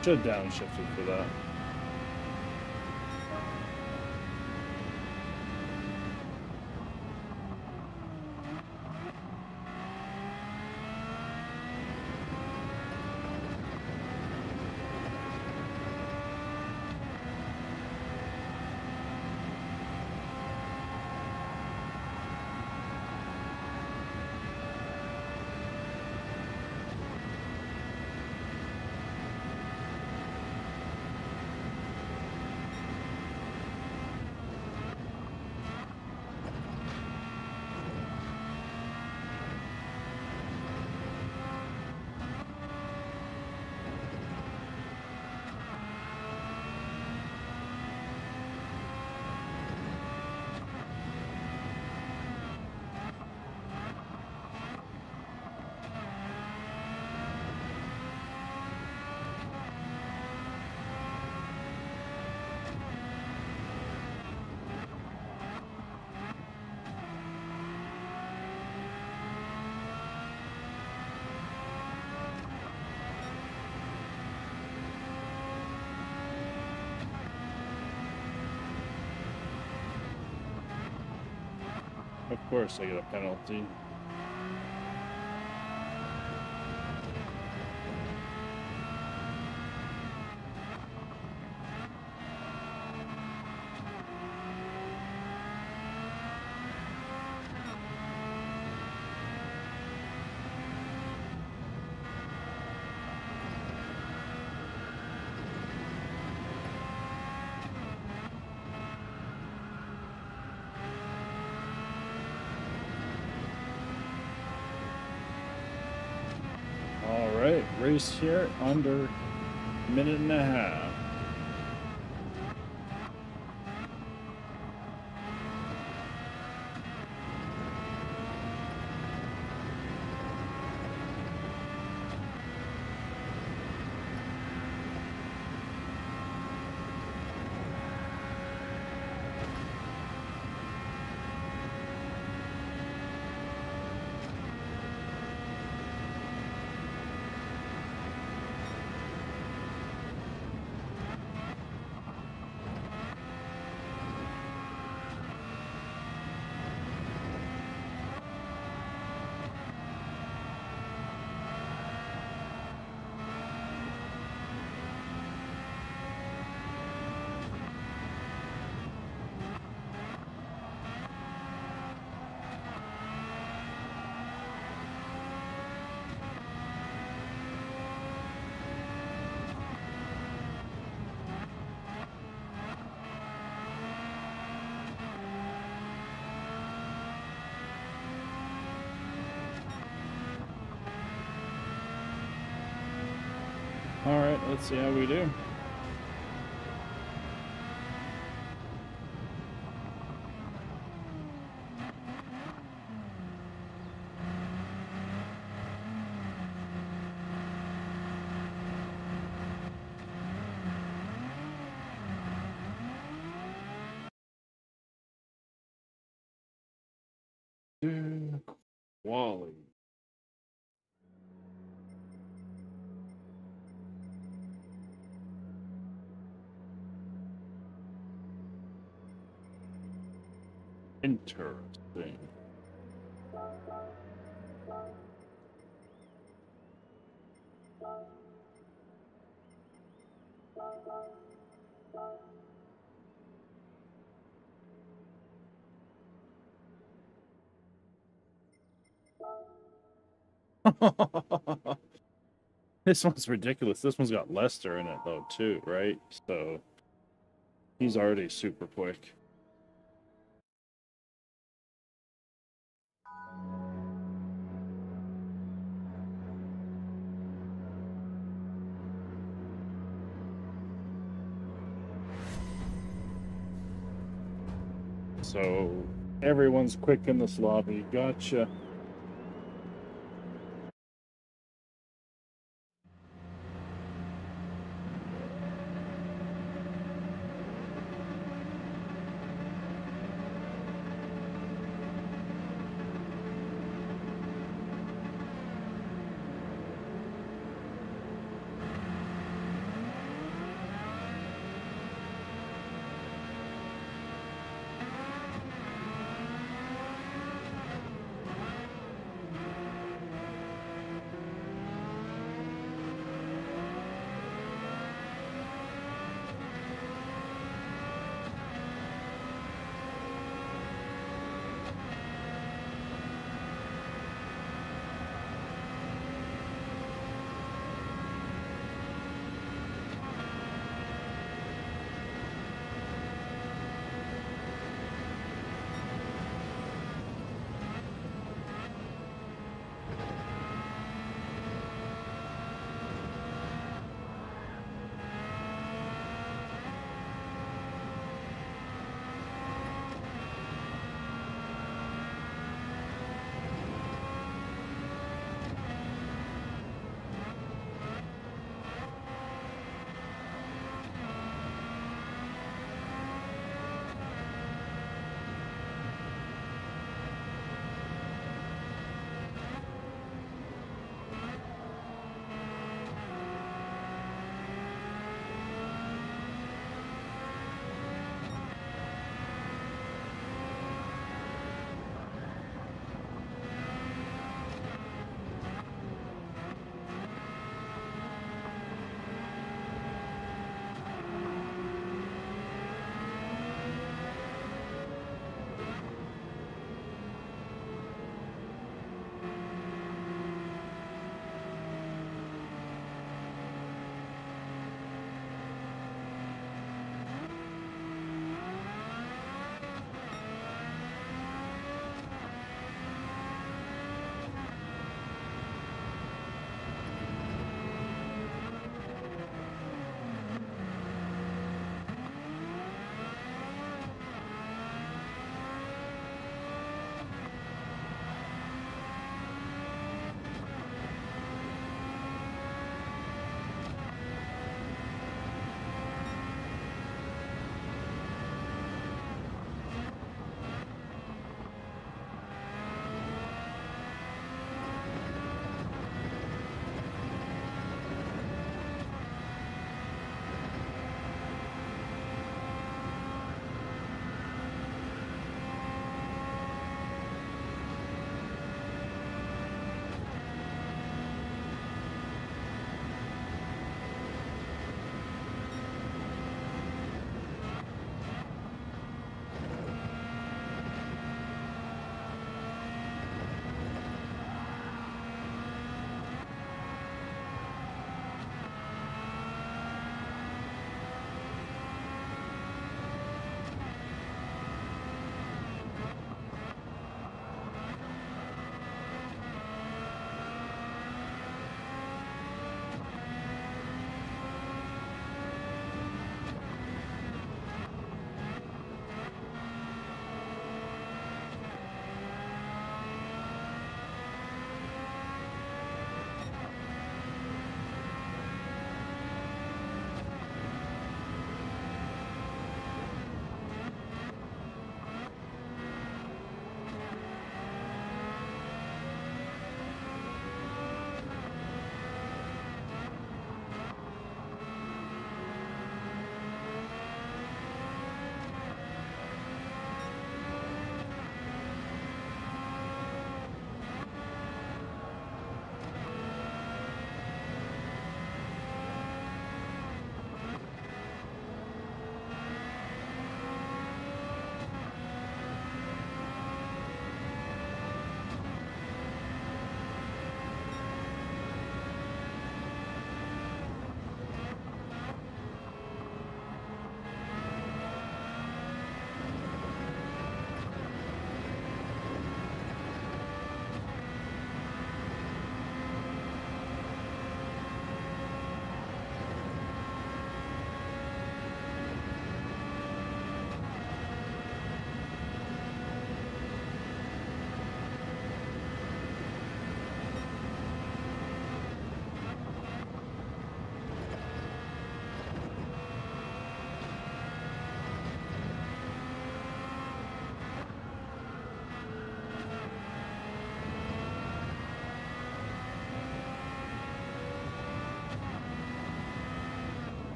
Speaker 1: should downshifted for that. Course I get a penalty. All race here under minute and a half. All right, let's see how we do. Wally. Interesting. this one's ridiculous. This one's got Lester in it though too, right? So he's already super quick. So everyone's quick in this lobby. Gotcha.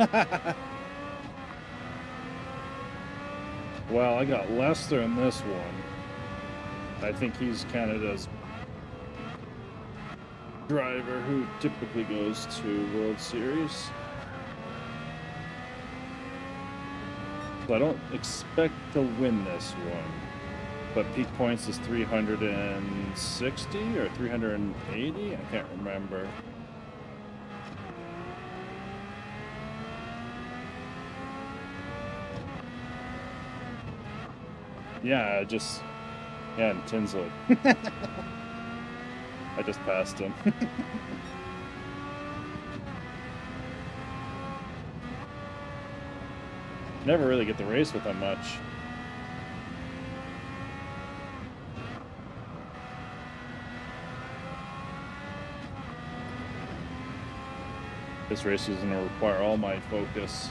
Speaker 2: well, I got Lester in this one. I think he's Canada's driver who typically goes to World Series. I don't expect to win this one. But peak points is 360 or 380? I can't remember. Yeah, just yeah, in Tinsley. I just passed him. Never really get the race with him much. This race is going to require all my focus.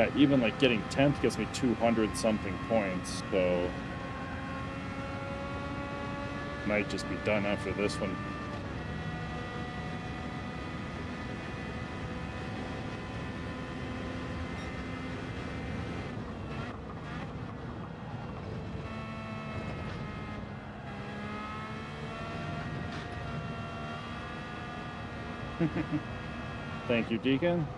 Speaker 2: Yeah, even like getting 10th gets me 200 something points, so might just be done after this one. Thank you, Deacon.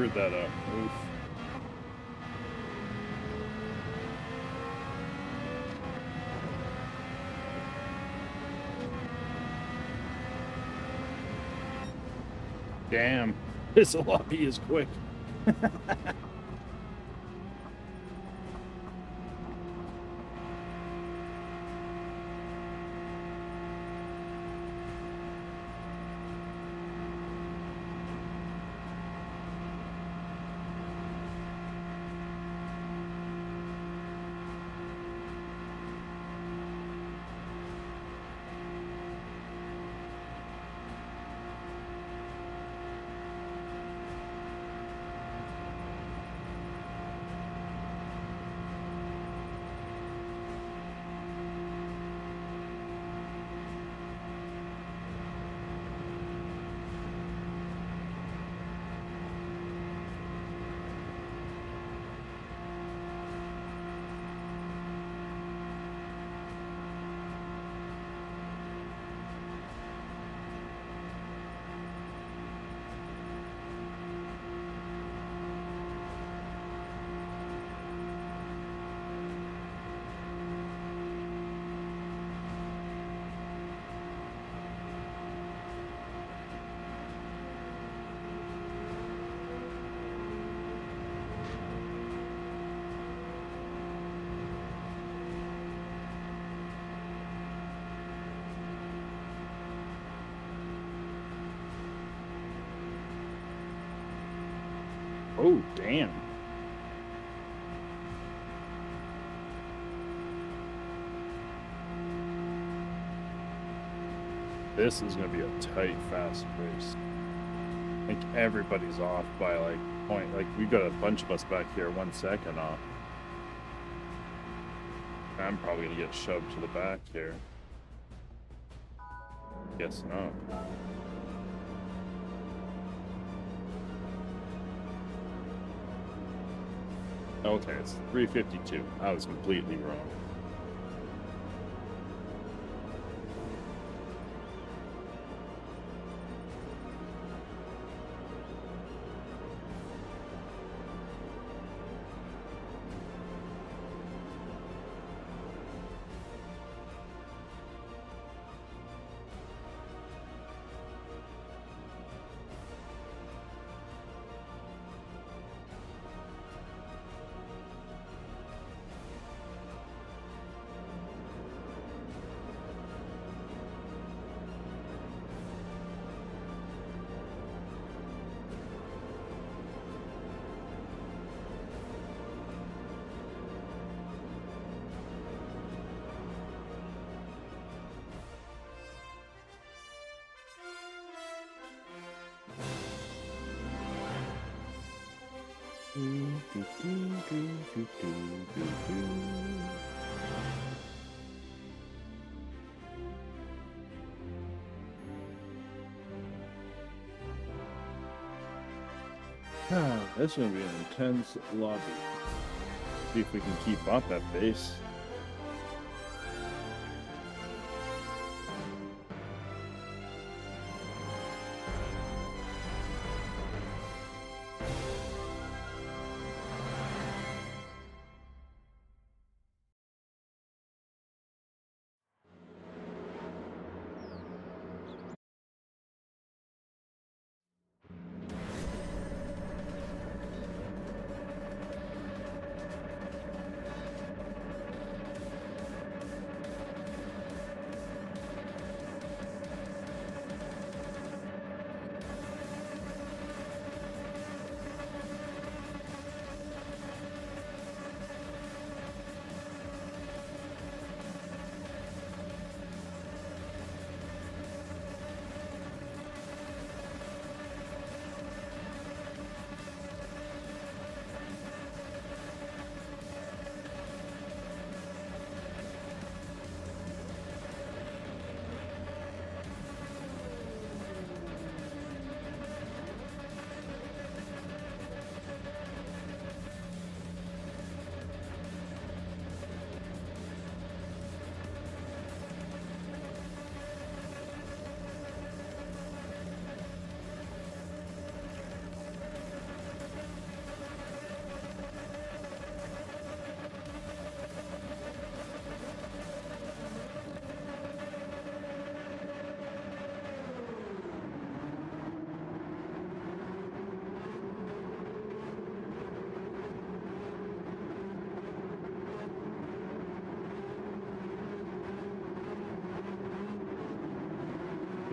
Speaker 2: Screwed that up. Oof. Damn, this lobby is quick. Oh, damn. This is going to be a tight, fast race. I think everybody's off by like point. Like we got a bunch of us back here, one second off. I'm probably gonna get shoved to the back here. Guess not. Okay, it's 352. I was completely wrong. Going to be an intense lobby. See if we can keep up that pace.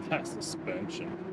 Speaker 2: That suspension.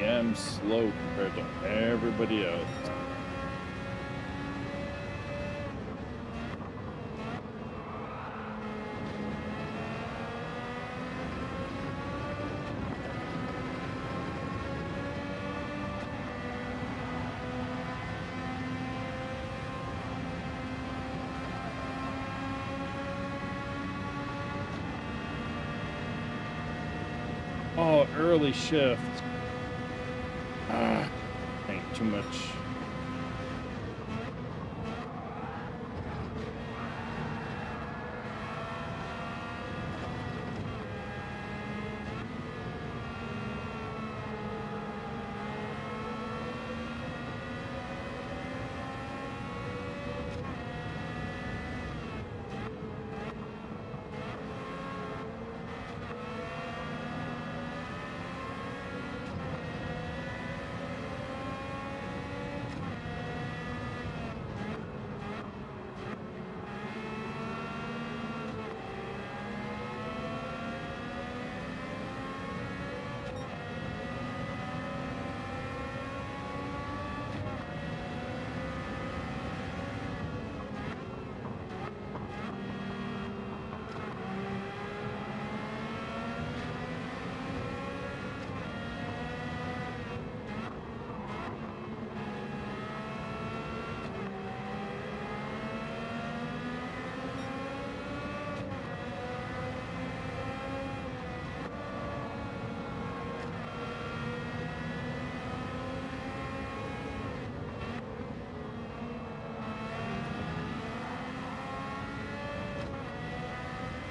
Speaker 2: Am slow compared to everybody else. Oh, early shift. Too much.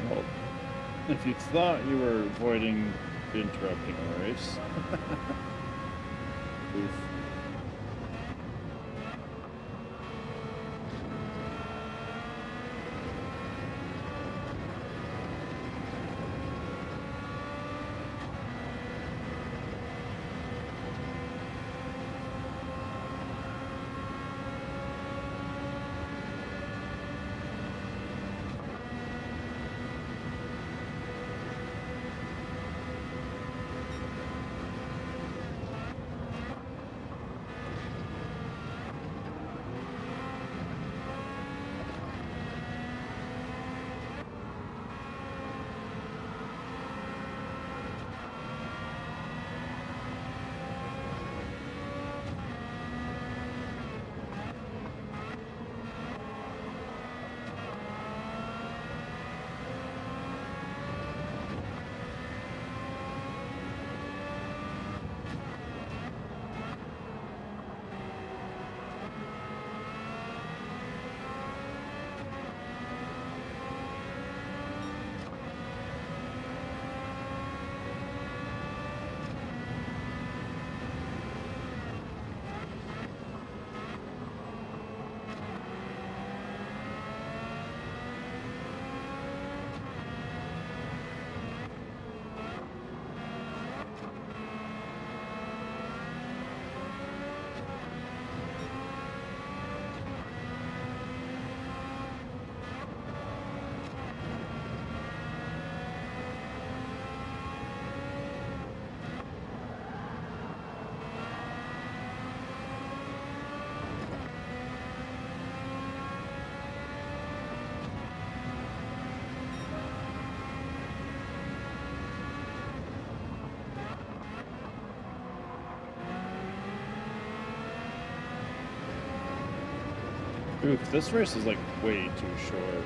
Speaker 2: Well, if you thought you were avoiding interrupting race, Oof, this race is like way too short.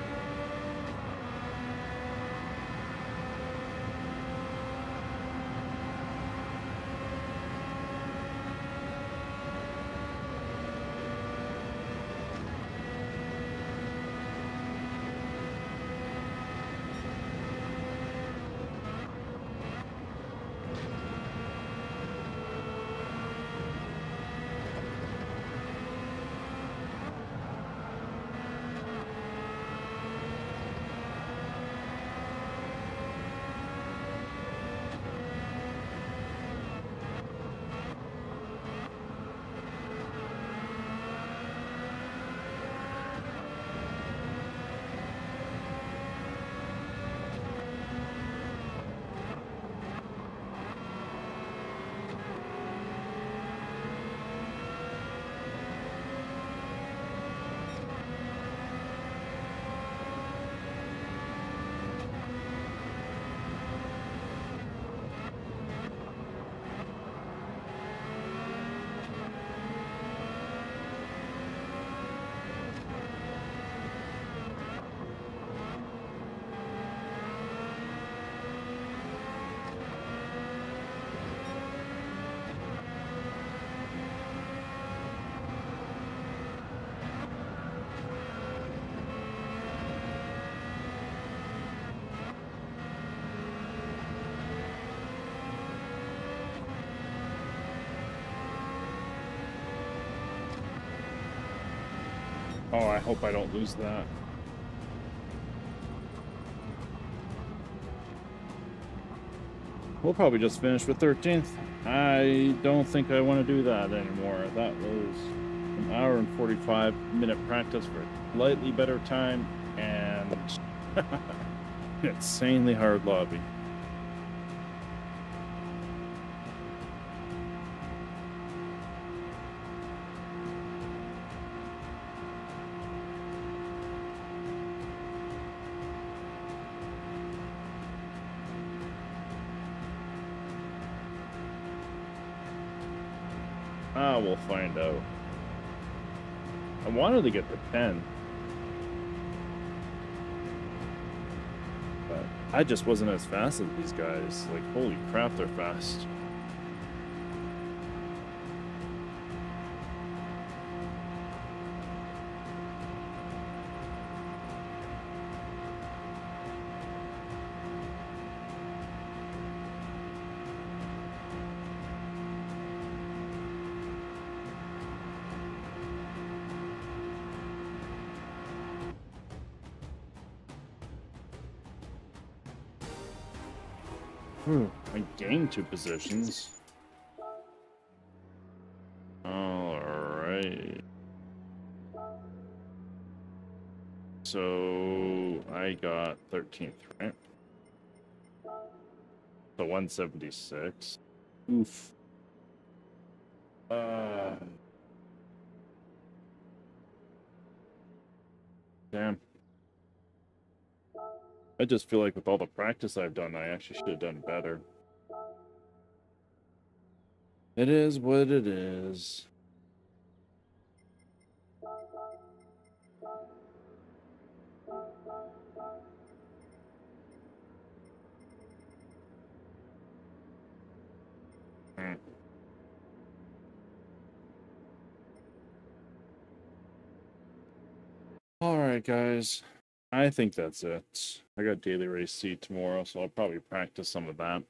Speaker 2: Oh, I hope I don't lose that. We'll probably just finish with 13th. I don't think I want to do that anymore. That was an hour and 45 minute practice for a slightly better time and insanely hard lobby. Wanted to get the 10. But I just wasn't as fast as these guys. Like, holy crap, they're fast. Two positions. Alright. So I got 13th, right? So 176. Oof. Uh, damn. I just feel like with all the practice I've done, I actually should have done better. It is what it is. All right, guys. I think that's it. I got daily race C tomorrow, so I'll probably practice some of that.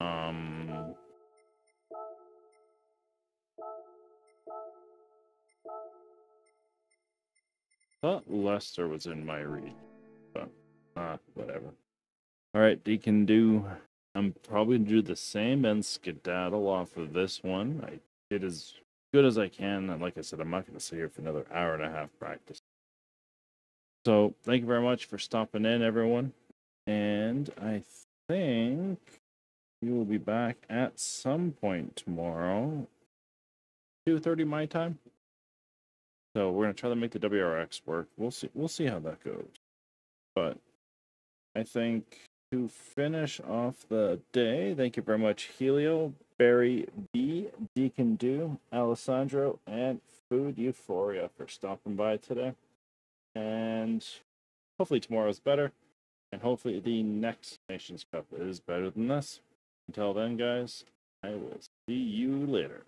Speaker 2: Um, Lester was in my read, but uh, whatever. All right, Deacon do. I'm probably do the same and skedaddle off of this one. I did as good as I can, and like I said, I'm not gonna sit here for another hour and a half practice. So thank you very much for stopping in, everyone. And I think we will be back at some point tomorrow, two thirty my time. So we're gonna try to make the WRX work. We'll see. We'll see how that goes. But I think to finish off the day, thank you very much, Helio, Barry B, Deacon Do, Alessandro, and Food Euphoria for stopping by today and hopefully tomorrow's better, and hopefully the next Nations Cup is better than this. Until then, guys, I will see you later.